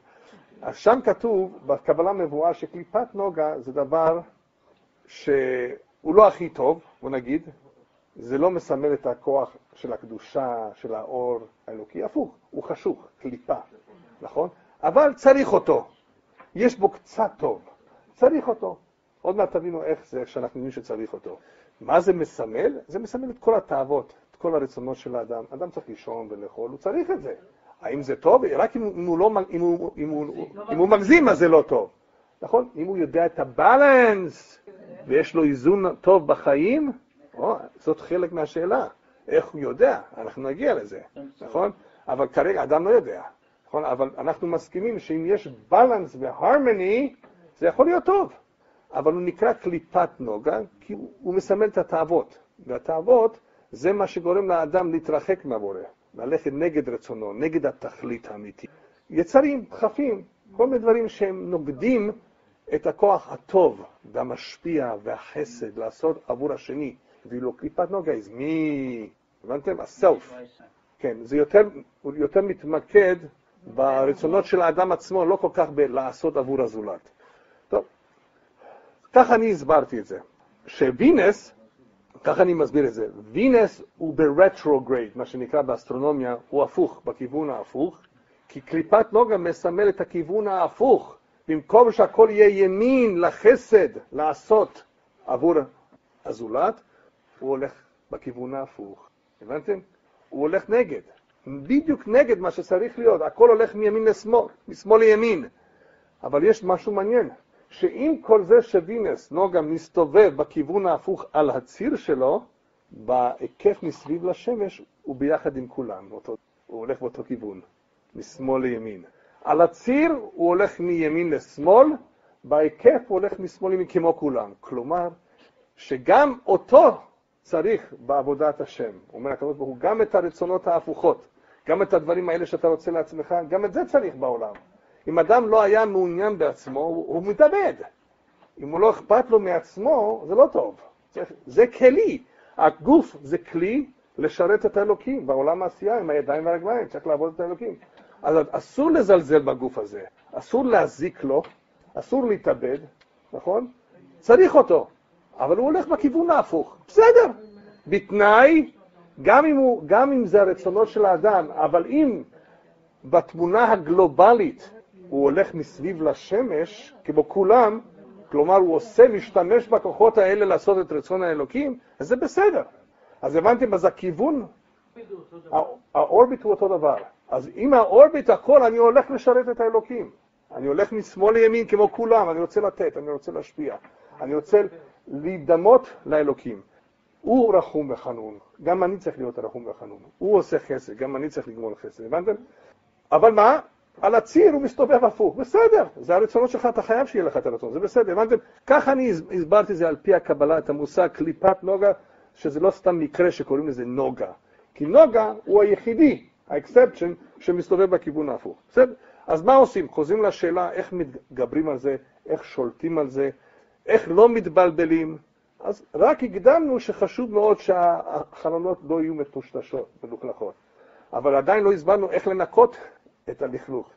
אז שם כתוב, בקבלה מבואה, שקליפת נוגה זה דבר שהוא לא הכי טוב, בוא נגיד, זה לא מסמל את הכוח של הקדושה, של האור האלוקי, הפוך, הוא חשוך, קליפה, נכון? אבל צריך אותו, יש בו קצת טוב. צריך אותו. עוד מעט תבינו איך זה שאנחנו יודעים שצריך אותו. מה זה מסמל? זה מסמל את כל התאוות, את כל הרצונות של האדם. אדם צריך לישון ולאכול, הוא צריך את זה. האם זה טוב? רק אם, הוא, לא, אם, הוא, אם, הוא, אם הוא מגזים, אז זה לא טוב. נכון? אם הוא יודע את הבלנס ויש לו איזון טוב בחיים, או, זאת חלק מהשאלה. איך הוא יודע? אנחנו נגיע לזה, נכון? אבל כרגע אדם לא יודע. נכון? אבל אנחנו מסכימים שאם יש בלנס והרמוני, זה יכול להיות טוב, אבל הוא נקרא קליפת נוגה, כי הוא, הוא מסמל את התאוות, והתאוות זה מה שגורם לאדם להתרחק מהבורא, ללכת נגד רצונו, נגד התכלית האמיתית. יצרים, דחפים, כל מיני דברים שהם נוגדים את הכוח הטוב והמשפיע והחסד לעשות עבור השני, ואילו קליפת נוגה is me, הבנתם? ה self. כן, זה יותר, הוא יותר מתמקד ברצונות של האדם עצמו, לא כל כך בלעשות עבור הזולת. ככה אני הסברתי את זה. ש Venus, ככה אני מסביר את זה, Venus הוא ב retrograde, מה שנקרא באסטרונומיה, הוא הפוך, בכיוון ההפוך, כי קליפת נוגה מסמל את הכיוון ההפוך. במקום שהכל יהיה ימין לחסד לעשות עבור הזולת, הוא הולך בכיוון ההפוך. הבנתם? הוא הולך נגד. בדיוק נגד מה שצריך להיות. הכל הולך מימין לשמאל, משמאל לימין. אבל יש משהו מעניין. שעם כל זה שווינס נוגה מסתובב בכיוון ההפוך על הציר שלו, בהיקף מסביב לשמש הוא ביחד עם כולם, באותו, הוא הולך באותו כיוון, משמאל לימין. על הציר הוא הולך מימין לשמאל, בהיקף הוא הולך משמאל לימין כמו כולם. כלומר, שגם אותו צריך בעבודת השם. אומר ברוך הוא, גם את הרצונות ההפוכות, גם את הדברים האלה שאתה רוצה לעצמך, גם את זה צריך בעולם. אם אדם לא היה מעוניין בעצמו, הוא, הוא מתאבד. אם הוא לא אכפת לו מעצמו, זה לא טוב. זה כלי. הגוף זה כלי לשרת את האלוקים בעולם העשייה עם הידיים והרגליים, צריך לעבוד את האלוקים. אז אסור לזלזל בגוף הזה, אסור להזיק לו, אסור להתאבד, נכון? צריך אותו, אבל הוא הולך בכיוון ההפוך. בסדר, בתנאי, גם אם, הוא, גם אם זה הרצונות של האדם, אבל אם בתמונה הגלובלית הוא הולך מסביב לשמש, כמו כולם, כלומר הוא עושה, משתמש בכוחות האלה לעשות את רצון האלוקים, אז זה בסדר. אז הבנתם, אז הכיוון האורביט הוא אותו דבר. אז עם האורביט הכל, אני הולך לשרת את האלוקים. אני הולך משמאל לימין כמו כולם, אני רוצה לתת, אני רוצה להשפיע. אני רוצה להידמות לאלוקים. הוא רחום וחנון, גם אני צריך להיות רחום וחנון. הוא עושה חסד, גם אני צריך לגמול חסד, הבנתם? אבל מה? על הציר הוא מסתובב הפוך, בסדר, זה הרצונות שלך, אתה חייב שיהיה לך את הרצון, זה בסדר, הבנתם? ככה אני הסברתי את זה על פי הקבלה, את המושג קליפת נוגה, שזה לא סתם מקרה שקוראים לזה נוגה. כי נוגה הוא היחידי, האקספצ'ן, שמסתובב בכיוון ההפוך. בסדר? אז מה עושים? חוזרים לשאלה איך מתגברים על זה, איך שולטים על זה, איך לא מתבלבלים. אז רק הקדמנו שחשוב מאוד שהחלונות לא יהיו מטושטשות, מלוכלכות. אבל עדיין לא הסברנו איך לנקות את הלכלוך.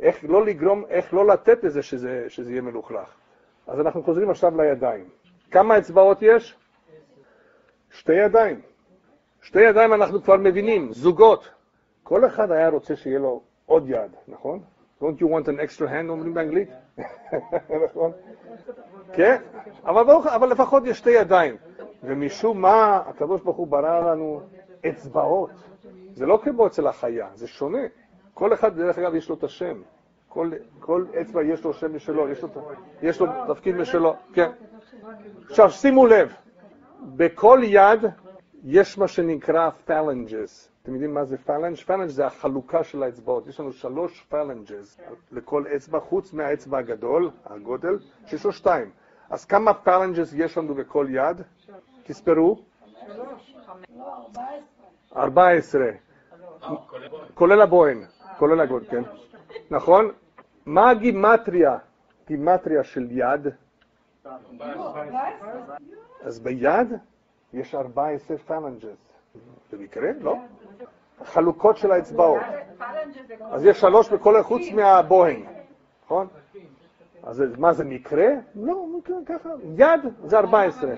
איך לא לגרום, איך לא לתת לזה שזה, שזה יהיה מלוכלך. אז אנחנו חוזרים עכשיו לידיים. כמה אצבעות יש? שתי ידיים. שתי ידיים אנחנו כבר מבינים, זוגות. כל אחד היה רוצה שיהיה לו עוד יד, נכון? Don't you want an extra hand, אומרים באנגלית? נכון? כן, אבל, אבל לפחות יש שתי ידיים. ומשום מה הקדוש ברוך הוא ברא לנו אצבעות. זה לא כמו אצל החיה, זה שונה. כל אחד, דרך אגב, יש לו את השם. כל, כל אצבע יש לו שם משלו, יש לו, יש לו תפקיד משלו. כן. עכשיו, שימו לב, בכל יד יש מה שנקרא phalanges. אתם יודעים מה זה phalange? phalange זה החלוקה של האצבעות. יש לנו שלוש phalanges לכל אצבע, חוץ מהאצבע הגדול, הגודל, שיש לו שתיים. אז כמה phalanges יש לנו בכל יד? תספרו. ארבע עשרה. כולל הבוהן, כולל הגודל, כן. נכון? מה הגימטריה? גימטריה של יד? אז ביד יש 14 phalanges. במקרה? לא. חלוקות של האצבעות. אז יש שלוש בכל חוץ מהבוהן, נכון? אז מה זה מקרה? לא, ככה. יד זה 14.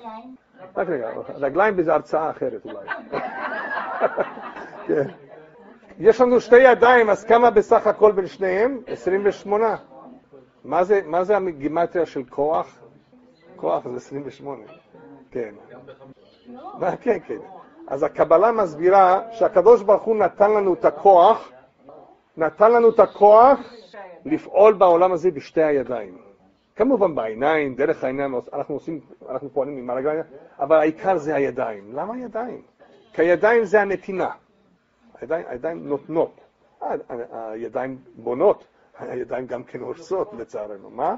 רק רגע, רגליים זה הרצאה אחרת אולי. כן. יש לנו שתי ידיים, אז כמה בסך הכל בין שניהם? 28. מה זה, מה זה הגימטריה של כוח? כוח זה 28. כן. מה, כן, כן. אז הקבלה מסבירה שהקדוש ברוך הוא נתן לנו את הכוח, נתן לנו את הכוח לפעול בעולם הזה בשתי הידיים. כמובן בעיניים, דרך העיניים, אנחנו עושים, אנחנו פועלים עם הרגליים, אבל העיקר זה הידיים. למה הידיים? כי הידיים זה הנתינה. הידיים, הידיים נותנות. הידיים בונות, הידיים גם כן הורסות לצערנו. מה?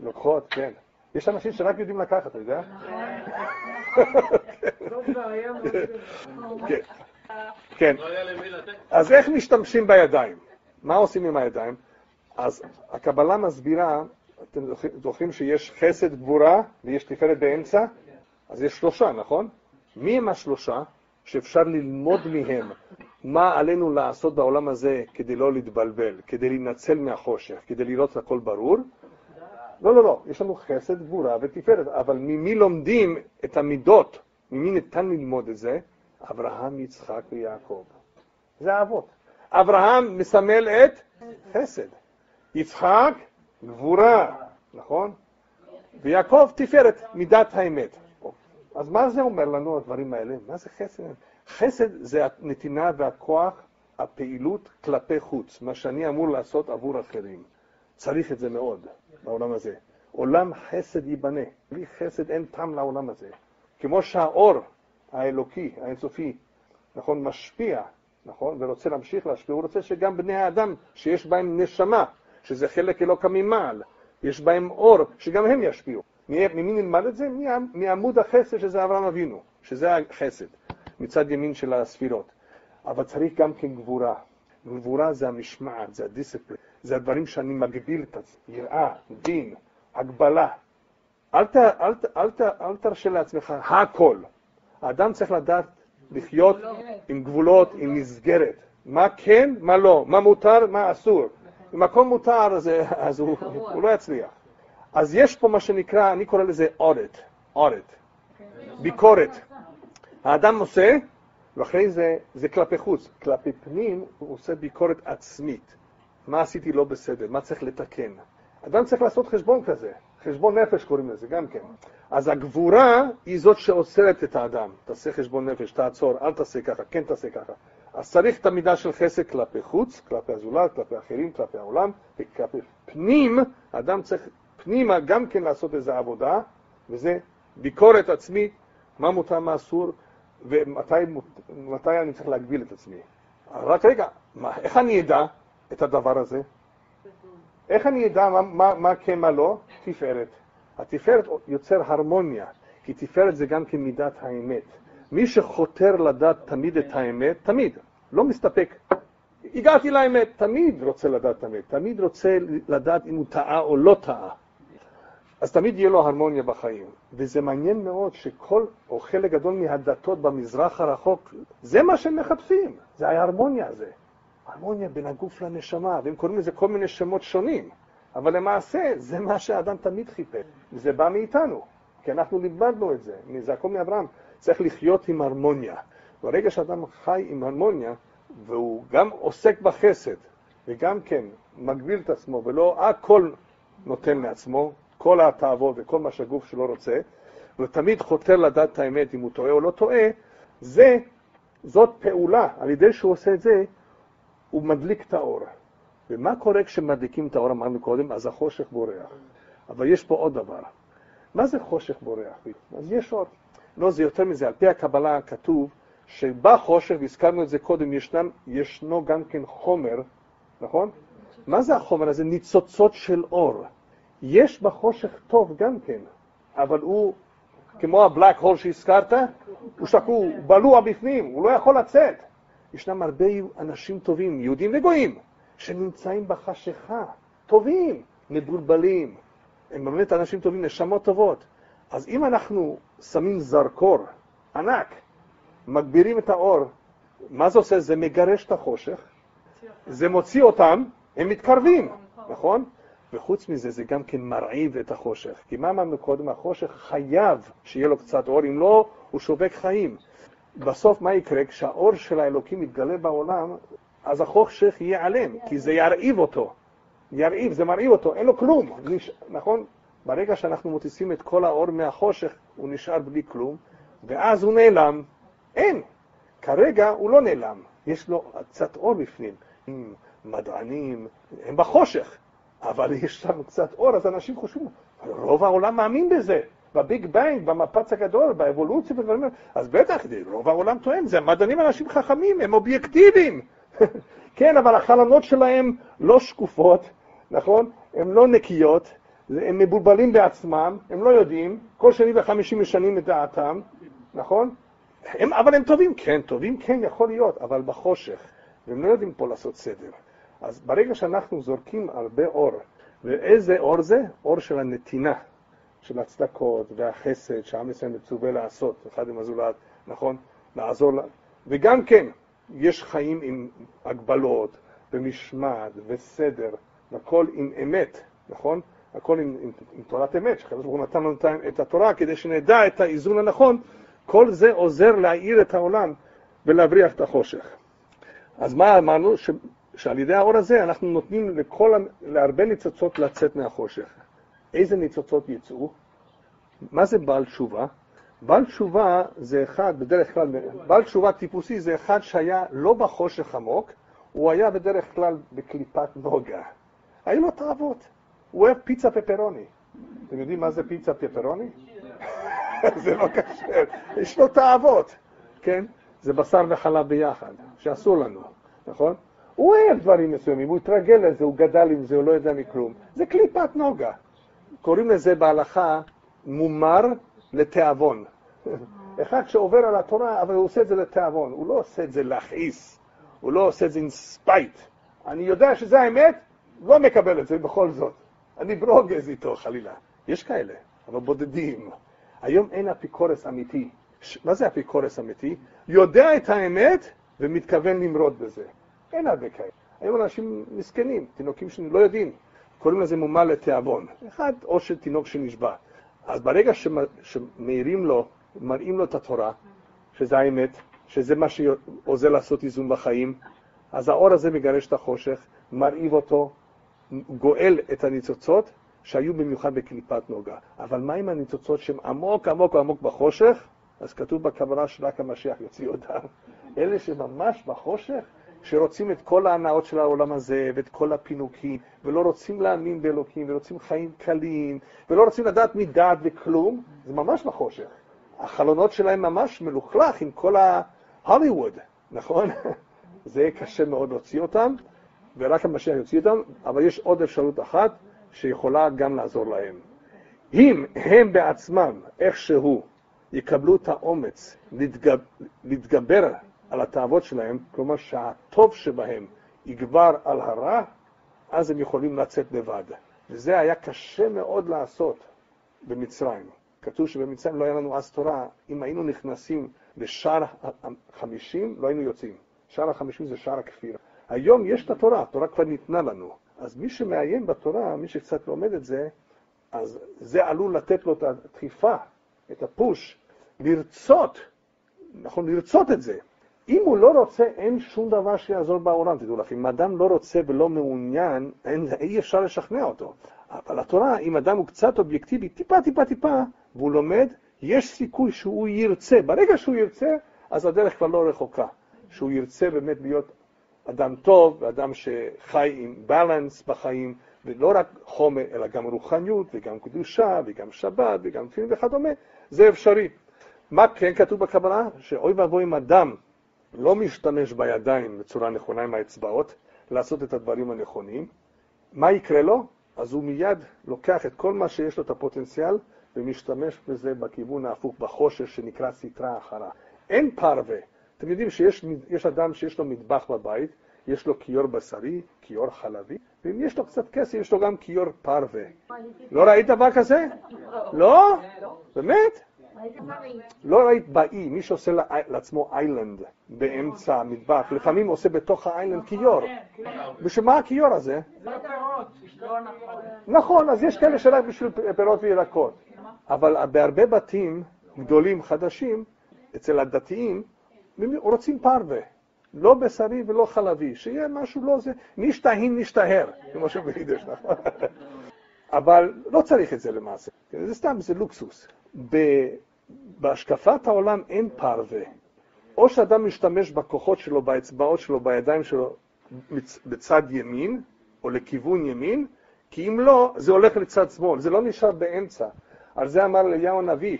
לוקחות, כן. יש אנשים שרק יודעים לקחת, אתה יודע? כן. כן. אז איך משתמשים בידיים? מה עושים עם הידיים? אז הקבלה מסבירה, אתם זוכרים שיש חסד גבורה ויש תפארת באמצע? אז יש שלושה, נכון? מי הם השלושה שאפשר ללמוד מהם מה עלינו לעשות בעולם הזה כדי לא להתבלבל, כדי להינצל מהחושך, כדי לראות הכל ברור? לא, לא, לא, יש לנו חסד, גבורה ותפארת, אבל ממי לומדים את המידות? ממי ניתן ללמוד את זה? אברהם, יצחק ויעקב. זה האבות. אברהם מסמל את חסד. יצחק, גבורה, נכון? ויעקב, תפארת, מידת האמת. אז מה זה אומר לנו, הדברים האלה? מה זה חסד? חסד זה הנתינה והכוח, הפעילות כלפי חוץ, מה שאני אמור לעשות עבור אחרים. צריך את זה מאוד. בעולם הזה. עולם חסד ייבנה. בלי חסד אין טעם לעולם הזה. כמו שהאור האלוקי, האינסופי, נכון, משפיע, נכון, ורוצה להמשיך להשפיע, הוא רוצה שגם בני האדם, שיש בהם נשמה, שזה חלק אלוקא ממעל, יש בהם אור, שגם הם ישפיעו. ממי נלמד את זה? מעמוד החסד שזה אברהם אבינו, שזה החסד, מצד ימין של הספירות. אבל צריך גם כן גבורה. גבורה זה המשמעת, זה הדיסציפלין. זה הדברים שאני מגביל את עצמי, יראה, דין, הגבלה. אל, ת, אל, ת, אל, ת, אל תרשה לעצמך הכל. האדם צריך לדעת לחיות עם גבולות, עם מסגרת. מה כן, מה לא, מה מותר, מה אסור. אם הכל מותר, אז, אז הוא, הוא לא יצליח. אז יש פה מה שנקרא, אני קורא לזה אודט, אודט, ביקורת. האדם עושה, ואחרי זה, זה כלפי חוץ. כלפי פנים הוא עושה ביקורת עצמית. מה עשיתי לא בסדר, מה צריך לתקן. אדם צריך לעשות חשבון כזה. חשבון נפש קוראים לזה גם כן. אז הגבורה היא זאת שאוסרת את האדם. תעשה חשבון נפש, תעצור, אל תעשה ככה, כן תעשה ככה. אז צריך את המידה של חסד כלפי חוץ, כלפי הזולת, כלפי אחרים, כלפי העולם, וכלפי פנים, האדם צריך פנימה גם כן לעשות איזו עבודה, וזה ביקורת עצמי, מה מותר, מה אסור, ומתי אני צריך להגביל את עצמי. רק רגע, מה, איך אני אדע את הדבר הזה? איך אני אדע מה, מה, מה כן, מה לא? תפארת. התפארת יוצר הרמוניה, כי תפארת זה גם כמידת האמת. מי שחותר לדעת תמיד את האמת, תמיד, לא מסתפק. הגעתי לאמת, תמיד רוצה לדעת את האמת, תמיד רוצה לדעת אם הוא טעה או לא טעה. אז תמיד יהיה לו הרמוניה בחיים. וזה מעניין מאוד שכל, או חלק גדול מהדתות במזרח הרחוק, זה מה שהם מחפשים, זה ההרמוניה הזה. הרמוניה בין הגוף לנשמה, והם קוראים לזה כל מיני שמות שונים. אבל למעשה, זה מה שהאדם תמיד חיפש, וזה בא מאיתנו, כי אנחנו לימדנו את זה, זה הכל מאברהם. צריך לחיות עם הרמוניה. ברגע שאדם חי עם הרמוניה, והוא גם עוסק בחסד, וגם כן מגביל את עצמו, ולא הכל נותן לעצמו, כל התאוות וכל מה שהגוף שלו רוצה, ותמיד חותר לדעת את האמת אם הוא טועה או לא טועה, זה, זאת פעולה. על ידי שהוא עושה את זה, הוא מדליק את האור. ומה קורה כשמדליקים את האור, אמרנו קודם? אז החושך בורח. אבל יש פה עוד דבר. מה זה חושך בורח? אז יש עוד. לא, זה יותר מזה. על פי הקבלה כתוב שבחושך, והזכרנו את זה קודם, ישנם, ישנו גם כן חומר, נכון? מה זה החומר הזה? ניצוצות של אור. יש בחושך טוב גם כן, אבל הוא, כמו הבלק הול שהזכרת, הוא שקוע, הוא בלוע בפנים, הוא לא יכול לצאת. ישנם הרבה אנשים טובים, יהודים וגויים, שנמצאים בחשיכה, טובים, מבולבלים. הם באמת אנשים טובים, נשמות טובות. אז אם אנחנו שמים זרקור ענק, מגבירים את האור, מה זה עושה? זה מגרש את החושך, זה מוציא אותם, הם מתקרבים, נכון? וחוץ מזה, זה גם כן מרעיב את החושך. כי מה אמרנו קודם? החושך חייב שיהיה לו קצת אור, אם לא, הוא שווק חיים. בסוף מה יקרה? כשהאור של האלוקים יתגלה בעולם, אז החושך ייעלם, כי זה ירעיב אותו. ירעיב, זה מרעיב אותו, אין לו כלום, נכון? ברגע שאנחנו מוציאים את כל האור מהחושך, הוא נשאר בלי כלום, ואז הוא נעלם. אין. כרגע הוא לא נעלם, יש לו קצת אור בפנים. מדענים, הם בחושך, אבל יש שם קצת אור, אז אנשים חושבים, רוב העולם מאמין בזה. ב Big Bang, במפץ הגדול, באבולוציה ודברים האלה, אז בטח, רוב העולם טוען, זה מדענים אנשים חכמים, הם אובייקטיביים. כן, אבל החלונות שלהם לא שקופות, נכון? הן לא נקיות, הם מבולבלים בעצמם, הם לא יודעים, כל שני וחמישי משנים את דעתם, נכון? הם, אבל הם טובים, כן, טובים, כן, יכול להיות, אבל בחושך, והם לא יודעים פה לעשות סדר. אז ברגע שאנחנו זורקים הרבה אור, ואיזה אור זה? אור של הנתינה, של הצדקות והחסד שעם ישראל מצווה לעשות, אחד עם הזולת, נכון? לעזור, לה... וגם כן, יש חיים עם הגבלות ומשמעת וסדר, והכל עם אמת, נכון? הכל עם, עם, עם תורת אמת, ברוך הוא נתן לנו את התורה כדי שנדע את האיזון הנכון, כל זה עוזר להאיר את העולם ולהבריח את החושך. אז מה אמרנו? שעל ידי האור הזה אנחנו נותנים לכל, להרבה ניצוצות לצאת מהחושך. איזה ניצוצות יצאו? מה זה בעל תשובה? בעל תשובה זה אחד, בדרך כלל, בעל תשובה טיפוסי זה אחד שהיה לא בחושך עמוק, הוא היה בדרך כלל בקליפת נוגה. היו לו תאוות. הוא אוהב פיצה פפרוני. אתם יודעים מה זה פיצה פפרוני? זה לא כשר. יש לו תאוות, כן? זה בשר וחלב ביחד, שאסור לנו, נכון? הוא אוהב דברים מסוימים, הוא התרגל לזה, הוא גדל עם זה, הוא לא יודע מכלום. זה קליפת נוגה. קוראים לזה בהלכה מומר לתיאבון. אחד שעובר על התורה, אבל הוא עושה את זה לתיאבון, הוא לא עושה את זה להכעיס, הוא לא עושה את זה עם spite. אני יודע שזה האמת, לא מקבל את זה בכל זאת. אני ברוגז איתו חלילה. יש כאלה, אבל בודדים. היום אין אפיקורס אמיתי. מה זה אפיקורס אמיתי? יודע את האמת ומתכוון למרוד בזה. אין הרבה כאלה. היום אנשים מסכנים, תינוקים שלא יודעים, קוראים לזה מומה לתיאבון. אחד, או של תינוק שנשבע. אז ברגע שמאירים לו, מראים לו את התורה, שזה האמת, שזה מה שעוזר לעשות איזון בחיים, אז האור הזה מגרש את החושך, מרעיב אותו, גואל את הניצוצות, שהיו במיוחד בקליפת נוגה. אבל מה עם הניצוצות שהן עמוק עמוק עמוק בחושך? אז כתוב בקבלה שרק המשיח יוציא אותם. אלה שממש בחושך, שרוצים את כל ההנאות של העולם הזה, ואת כל הפינוקים, ולא רוצים להאמין באלוקים, ורוצים חיים קלים, ולא רוצים לדעת מדעת וכלום, זה ממש בחושך. החלונות שלהם ממש מלוכלך עם כל ההוליווד, נכון? זה קשה מאוד להוציא אותם, ורק המשיח יוציא אותם, אבל יש עוד אפשרות אחת שיכולה גם לעזור להם. אם הם בעצמם, איכשהו, יקבלו את האומץ להתגבר, על התאוות שלהם, כלומר שהטוב שבהם יגבר על הרע, אז הם יכולים לצאת לבד. וזה היה קשה מאוד לעשות במצרים. כתוב שבמצרים לא היה לנו אז תורה, אם היינו נכנסים לשער החמישים, לא היינו יוצאים. שער החמישים זה שער הכפירה. היום יש את התורה, התורה כבר ניתנה לנו. אז מי שמעיין בתורה, מי שקצת לומד את זה, אז זה עלול לתת לו את הדחיפה, את הפוש, לרצות, נכון, לרצות את זה. אם הוא לא רוצה, אין שום דבר שיעזור בעולם, תדעו לכם. אם אדם לא רוצה ולא מעוניין, אין, אי אפשר לשכנע אותו. אבל התורה, אם אדם הוא קצת אובייקטיבי, טיפה, טיפה, טיפה, והוא לומד, יש סיכוי שהוא ירצה. ברגע שהוא ירצה, אז הדרך כבר לא רחוקה. שהוא ירצה באמת להיות אדם טוב, ואדם שחי עם בלנס בחיים, ולא רק חומר, אלא גם רוחניות, וגם קדושה, וגם שבת, וגם תפילין וכדומה, זה אפשרי. מה כן כתוב בקבלה? שאוי ואבוי אם אדם לא משתמש בידיים בצורה נכונה עם האצבעות, לעשות את הדברים הנכונים, מה יקרה לו? אז הוא מיד לוקח את כל מה שיש לו את הפוטנציאל ומשתמש בזה בכיוון ההפוך, בחושך שנקרא סטרה אחרה. אין פרווה. אתם יודעים שיש אדם שיש לו מטבח בבית, יש לו כיור בשרי, כיור חלבי, ואם יש לו קצת כסף, יש לו גם כיור פרווה. לא ראית דבר כזה? לא? באמת? לא ראית באי, מי שעושה לעצמו איילנד באמצע המטבח, לפעמים עושה בתוך האיילנד כיור. בשביל מה הכיור הזה? נכון, אז יש כאלה שרק בשביל פירות וירקות. אבל בהרבה בתים גדולים חדשים, אצל הדתיים, רוצים פרווה. לא בשרי ולא חלבי, שיהיה משהו לא זה, נשתהין נשתהר, כמו שביידיש, נכון? אבל לא צריך את זה למעשה, זה סתם, זה לוקסוס. בהשקפת העולם אין פרווה. או שאדם משתמש בכוחות שלו, באצבעות שלו, בידיים שלו, בצד ימין, או לכיוון ימין, כי אם לא, זה הולך לצד שמאל, זה לא נשאר באמצע. על זה אמר אליהו הנביא,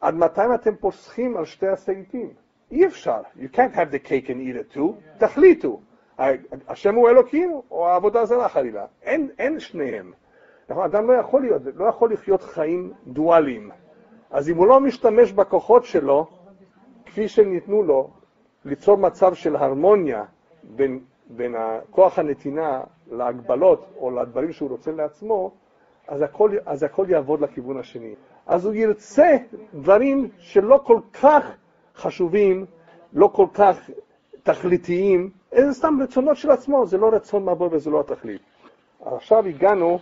עד מתי אתם פוסחים על שתי הסעיפים? אי אפשר. You can't have the cake and eat it too. תחליטו. השם הוא אלוקים או העבודה זרה חלילה. אין, אין שניהם. נכון, אדם לא יכול להיות, לא יכול לחיות חיים דואליים. אז אם הוא לא משתמש בכוחות שלו, כפי שניתנו לו, ליצור מצב של הרמוניה בין, בין כוח הנתינה להגבלות או לדברים שהוא רוצה לעצמו, אז הכל, אז הכל יעבוד לכיוון השני. אז הוא ירצה דברים שלא כל כך חשובים, לא כל כך תכליתיים, זה סתם רצונות של עצמו, זה לא רצון מבוא וזה לא התכלית. עכשיו הגענו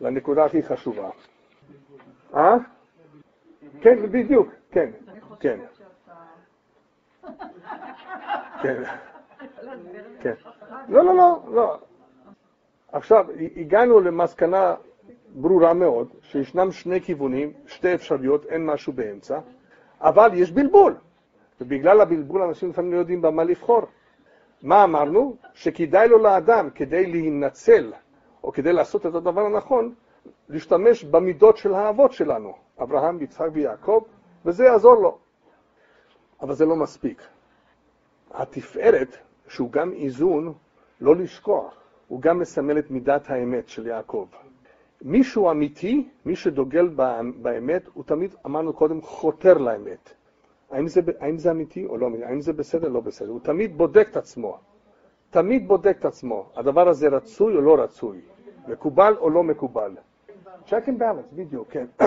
לנקודה הכי חשובה. אה? כן, בדיוק, כן, כן. כן. כן. לא, לא, לא, לא. עכשיו, הגענו למסקנה ברורה מאוד, שישנם שני כיוונים, שתי אפשרויות, אין משהו באמצע, אבל יש בלבול, ובגלל הבלבול אנשים לפעמים לא יודעים במה לבחור. מה אמרנו? שכדאי לו לאדם, כדי להינצל, או כדי לעשות את הדבר הנכון, להשתמש במידות של האבות שלנו, אברהם, יצחק ויעקב, וזה יעזור לו. אבל זה לא מספיק. התפארת, שהוא גם איזון, לא לשכוח, הוא גם מסמל את מידת האמת של יעקב. מישהו אמיתי, מי שדוגל באמת, הוא תמיד, אמרנו קודם, חותר לאמת. האם זה, האם זה אמיתי או לא אמיתי? האם זה בסדר או לא בסדר? הוא תמיד בודק את עצמו. תמיד בודק את עצמו. הדבר הזה רצוי או לא רצוי? מקובל או לא מקובל? check and balance, בדיוק, כן.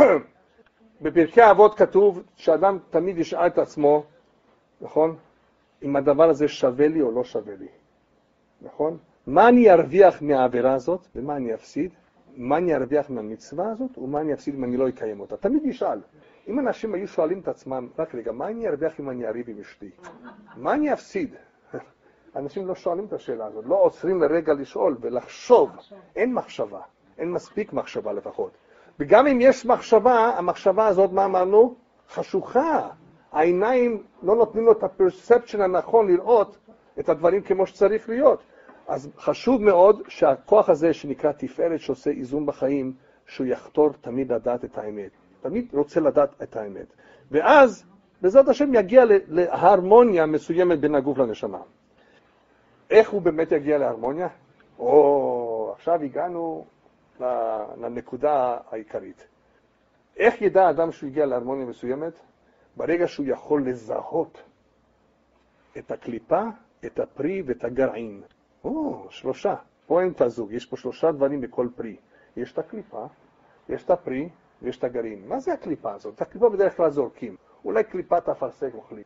בפרקי האבות כתוב שאדם תמיד ישאל את עצמו, נכון? אם הדבר הזה שווה לי או לא שווה לי, נכון? מה אני ארוויח מהעבירה הזאת ומה אני אפסיד? מה אני ארוויח מהמצווה הזאת ומה אני אפסיד אם אני לא אקיים אותה? תמיד ישאל. אם אנשים היו שואלים את עצמם, רק רגע, מה אני ארוויח אם אני אריב עם אשתי? מה אני אפסיד? אנשים לא שואלים את השאלה הזאת, לא עוצרים לרגע לשאול ולחשוב, אין מחשבה. אין מספיק מחשבה לפחות. וגם אם יש מחשבה, המחשבה הזאת, מה אמרנו? חשוכה. העיניים לא נותנים לו את הפרספצ'ן הנכון לראות את הדברים כמו שצריך להיות. אז חשוב מאוד שהכוח הזה שנקרא תפארת שעושה איזון בחיים, שהוא יחתור תמיד לדעת את האמת. תמיד רוצה לדעת את האמת. ואז, בעזרת השם, יגיע להרמוניה מסוימת בין הגוף לנשמה. איך הוא באמת יגיע להרמוניה? או, עכשיו הגענו לנקודה העיקרית. איך ידע אדם שהוא הגיע להרמוניה מסוימת? ברגע שהוא יכול לזהות את הקליפה, את הפרי ואת הגרעין. או, שלושה. פה אין את הזוג, יש פה שלושה דברים בכל פרי. יש את הקליפה, יש את הפרי ויש את הגרעין. מה זה הקליפה הזאת? את הקליפה בדרך כלל זורקים. אולי קליפת אפרסק אוכלים.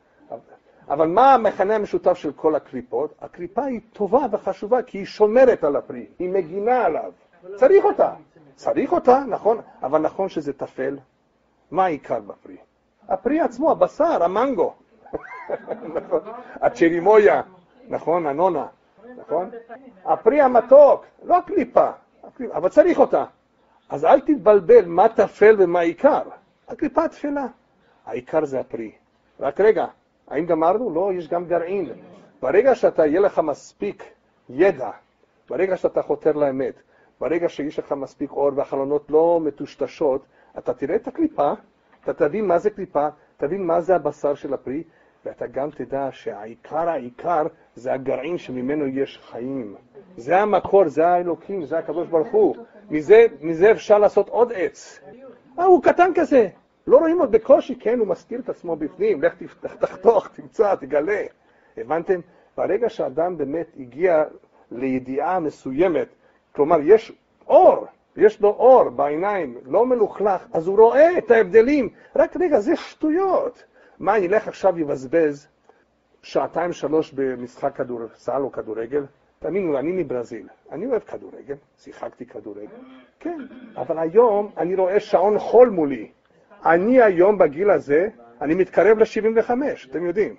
אבל מה המכנה המשותף של כל הקליפות? הקליפה היא טובה וחשובה כי היא שומרת על הפרי, היא מגינה עליו. צריך אותה. צריך אותה, נכון, אבל נכון שזה טפל. מה העיקר בפרי? הפרי עצמו, הבשר, המנגו. נכון. הצ'רימויה, נכון, הנונה, נכון? הפרי המתוק, לא הקליפה, אבל צריך אותה. אז אל תתבלבל מה טפל ומה עיקר. הקליפה תפלה. העיקר זה הפרי. רק רגע, האם גמרנו? לא, יש גם גרעין. ברגע שאתה, יהיה לך מספיק ידע, ברגע שאתה חותר לאמת, ברגע שיש לך מספיק אור והחלונות לא מטושטשות, אתה תראה את הקליפה, אתה תבין מה זה קליפה, תבין מה זה הבשר של הפרי, ואתה גם תדע שהעיקר העיקר זה הגרעין שממנו יש חיים. זה המקור, זה האלוקים, זה הקדוש ברוך הוא. מזה, מזה אפשר לעשות עוד עץ. אה, הוא קטן כזה. לא רואים עוד בקושי, כן, הוא מסתיר את עצמו בפנים, לך תחתוך, תמצא, תגלה. הבנתם? ברגע שאדם באמת הגיע לידיעה מסוימת, כלומר, יש אור, יש לו אור בעיניים, לא מלוכלך, אז הוא רואה את ההבדלים. רק רגע, זה שטויות. מה, אני אלך עכשיו לבזבז שעתיים שלוש במשחק כדורסל או כדורגל? תאמינו לי, אני מברזיל, אני אוהב כדורגל, שיחקתי כדורגל, כן, אבל היום אני רואה שעון חול מולי. אני היום בגיל הזה, אני מתקרב ל-75, אתם יודעים.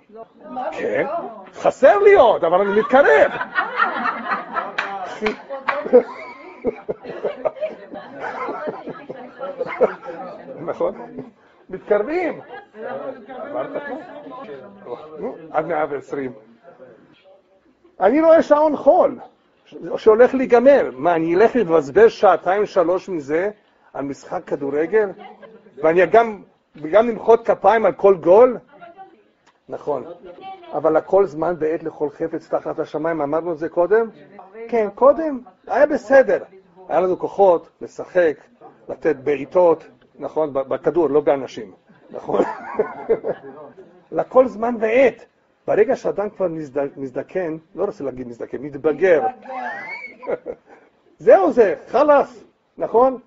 כן, חסר לי עוד, אבל אני מתקרב. נכון? מתקרבים. עד 120. אני רואה שעון חול שהולך להיגמר. מה, אני אלך לבזבז שעתיים שלוש מזה על משחק כדורגל? ואני גם, גם למחוא כפיים על כל גול? נכון. אבל הכל זמן בעת לכל חפץ תחת השמיים, אמרנו את זה קודם? כן, קודם היה בסדר. היה לנו כוחות לשחק, לתת בעיטות, נכון? בכדור, לא באנשים, נכון? לכל זמן ועת. ברגע שאדם כבר מזדקן, לא רוצה להגיד מזדקן, מתבגר. זהו זה, חלאס, נכון?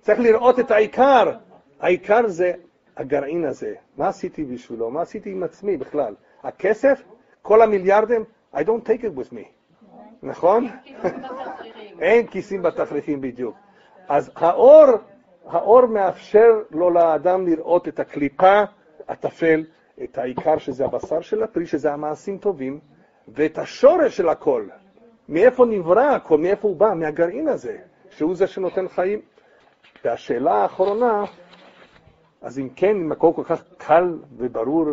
צריך לראות את העיקר. העיקר זה הגרעין הזה. מה עשיתי בשבילו? מה עשיתי עם עצמי בכלל? הכסף, כל המיליארדים, I don't take it with me. נכון? אין כיסים בתכריכים בדיוק. אז האור, האור מאפשר לו לאדם לראות את הקליפה, הטפל, את העיקר שזה הבשר של הפרי, שזה המעשים טובים, ואת השורש של הכל. מאיפה נברא הכל, מאיפה הוא בא, מהגרעין הזה, שהוא זה שנותן חיים. והשאלה האחרונה, אז אם כן, אם הכל כל כך קל וברור,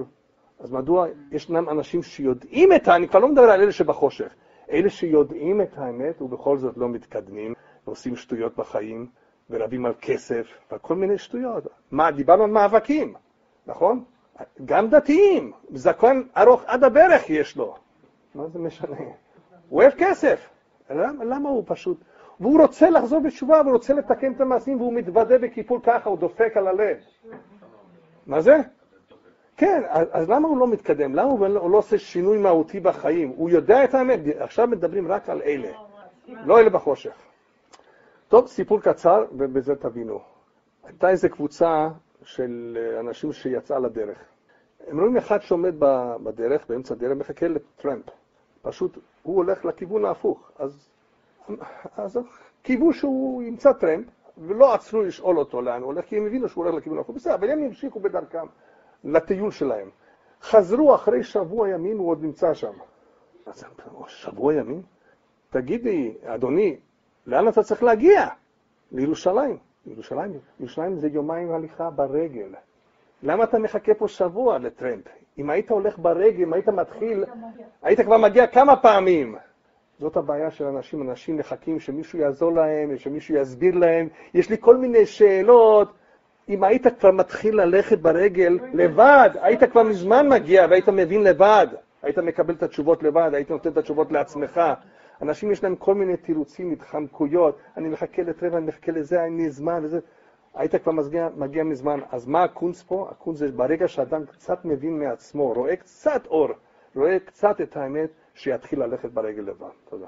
אז מדוע ישנם אנשים שיודעים את ה... אני כבר לא מדבר על אלה שבחושך, אלה שיודעים את האמת ובכל זאת לא מתקדמים, ועושים שטויות בחיים, ורבים על כסף, ועל כל מיני שטויות. מה, דיברנו על מאבקים, נכון? גם דתיים, זקן ארוך עד הברך יש לו. מה זה משנה? הוא אוהב כסף. למה, למה הוא פשוט... והוא רוצה לחזור בתשובה, והוא רוצה לתקן את המעשים, והוא מתוודה בקיפול ככה, הוא דופק על הלב. מה זה? כן, אז, אז למה הוא לא מתקדם? למה הוא לא, הוא לא עושה שינוי מהותי בחיים? הוא יודע את האמת, עכשיו מדברים רק על אלה, לא אלה בחושך. טוב, סיפור קצר, ובזה תבינו. הייתה איזו קבוצה של אנשים שיצאה לדרך. הם רואים אחד שעומד בדרך, באמצע הדרך, מחכה לטרמפ. פשוט הוא הולך לכיוון ההפוך. אז, אז קיוו שהוא ימצא טרמפ, ולא עצרו לשאול אותו לאן הוא הולך, כי הם הבינו שהוא הולך לכיוון ההפוך. בסדר, אבל הם המשיכו בדרכם לטיול שלהם. חזרו אחרי שבוע ימים, הוא עוד נמצא שם. שבוע ימים? תגידי, אדוני, לאן אתה צריך להגיע? לירושלים. ירושלים, ירושלים זה יומיים הליכה ברגל. למה אתה מחכה פה שבוע לטרמפ? אם היית הולך ברגל, אם היית מתחיל, היית כבר מגיע כמה פעמים. זאת הבעיה של אנשים, אנשים מחכים שמישהו יעזור להם, שמישהו יסביר להם. יש לי כל מיני שאלות. אם היית כבר מתחיל ללכת ברגל לבד, היית כבר מזמן מגיע והיית מבין לבד. היית מקבל את התשובות לבד, היית נותן את התשובות לעצמך. אנשים יש להם כל מיני תירוצים, התחמקויות, אני מחכה לטרבע, אני מחכה לזה, אין לי זמן, וזה. היית כבר מגיע, מגיע מזמן. אז מה הקונץ פה? הקונץ זה ברגע שאדם קצת מבין מעצמו, רואה קצת אור, רואה קצת את האמת, שיתחיל ללכת ברגל לבד. תודה.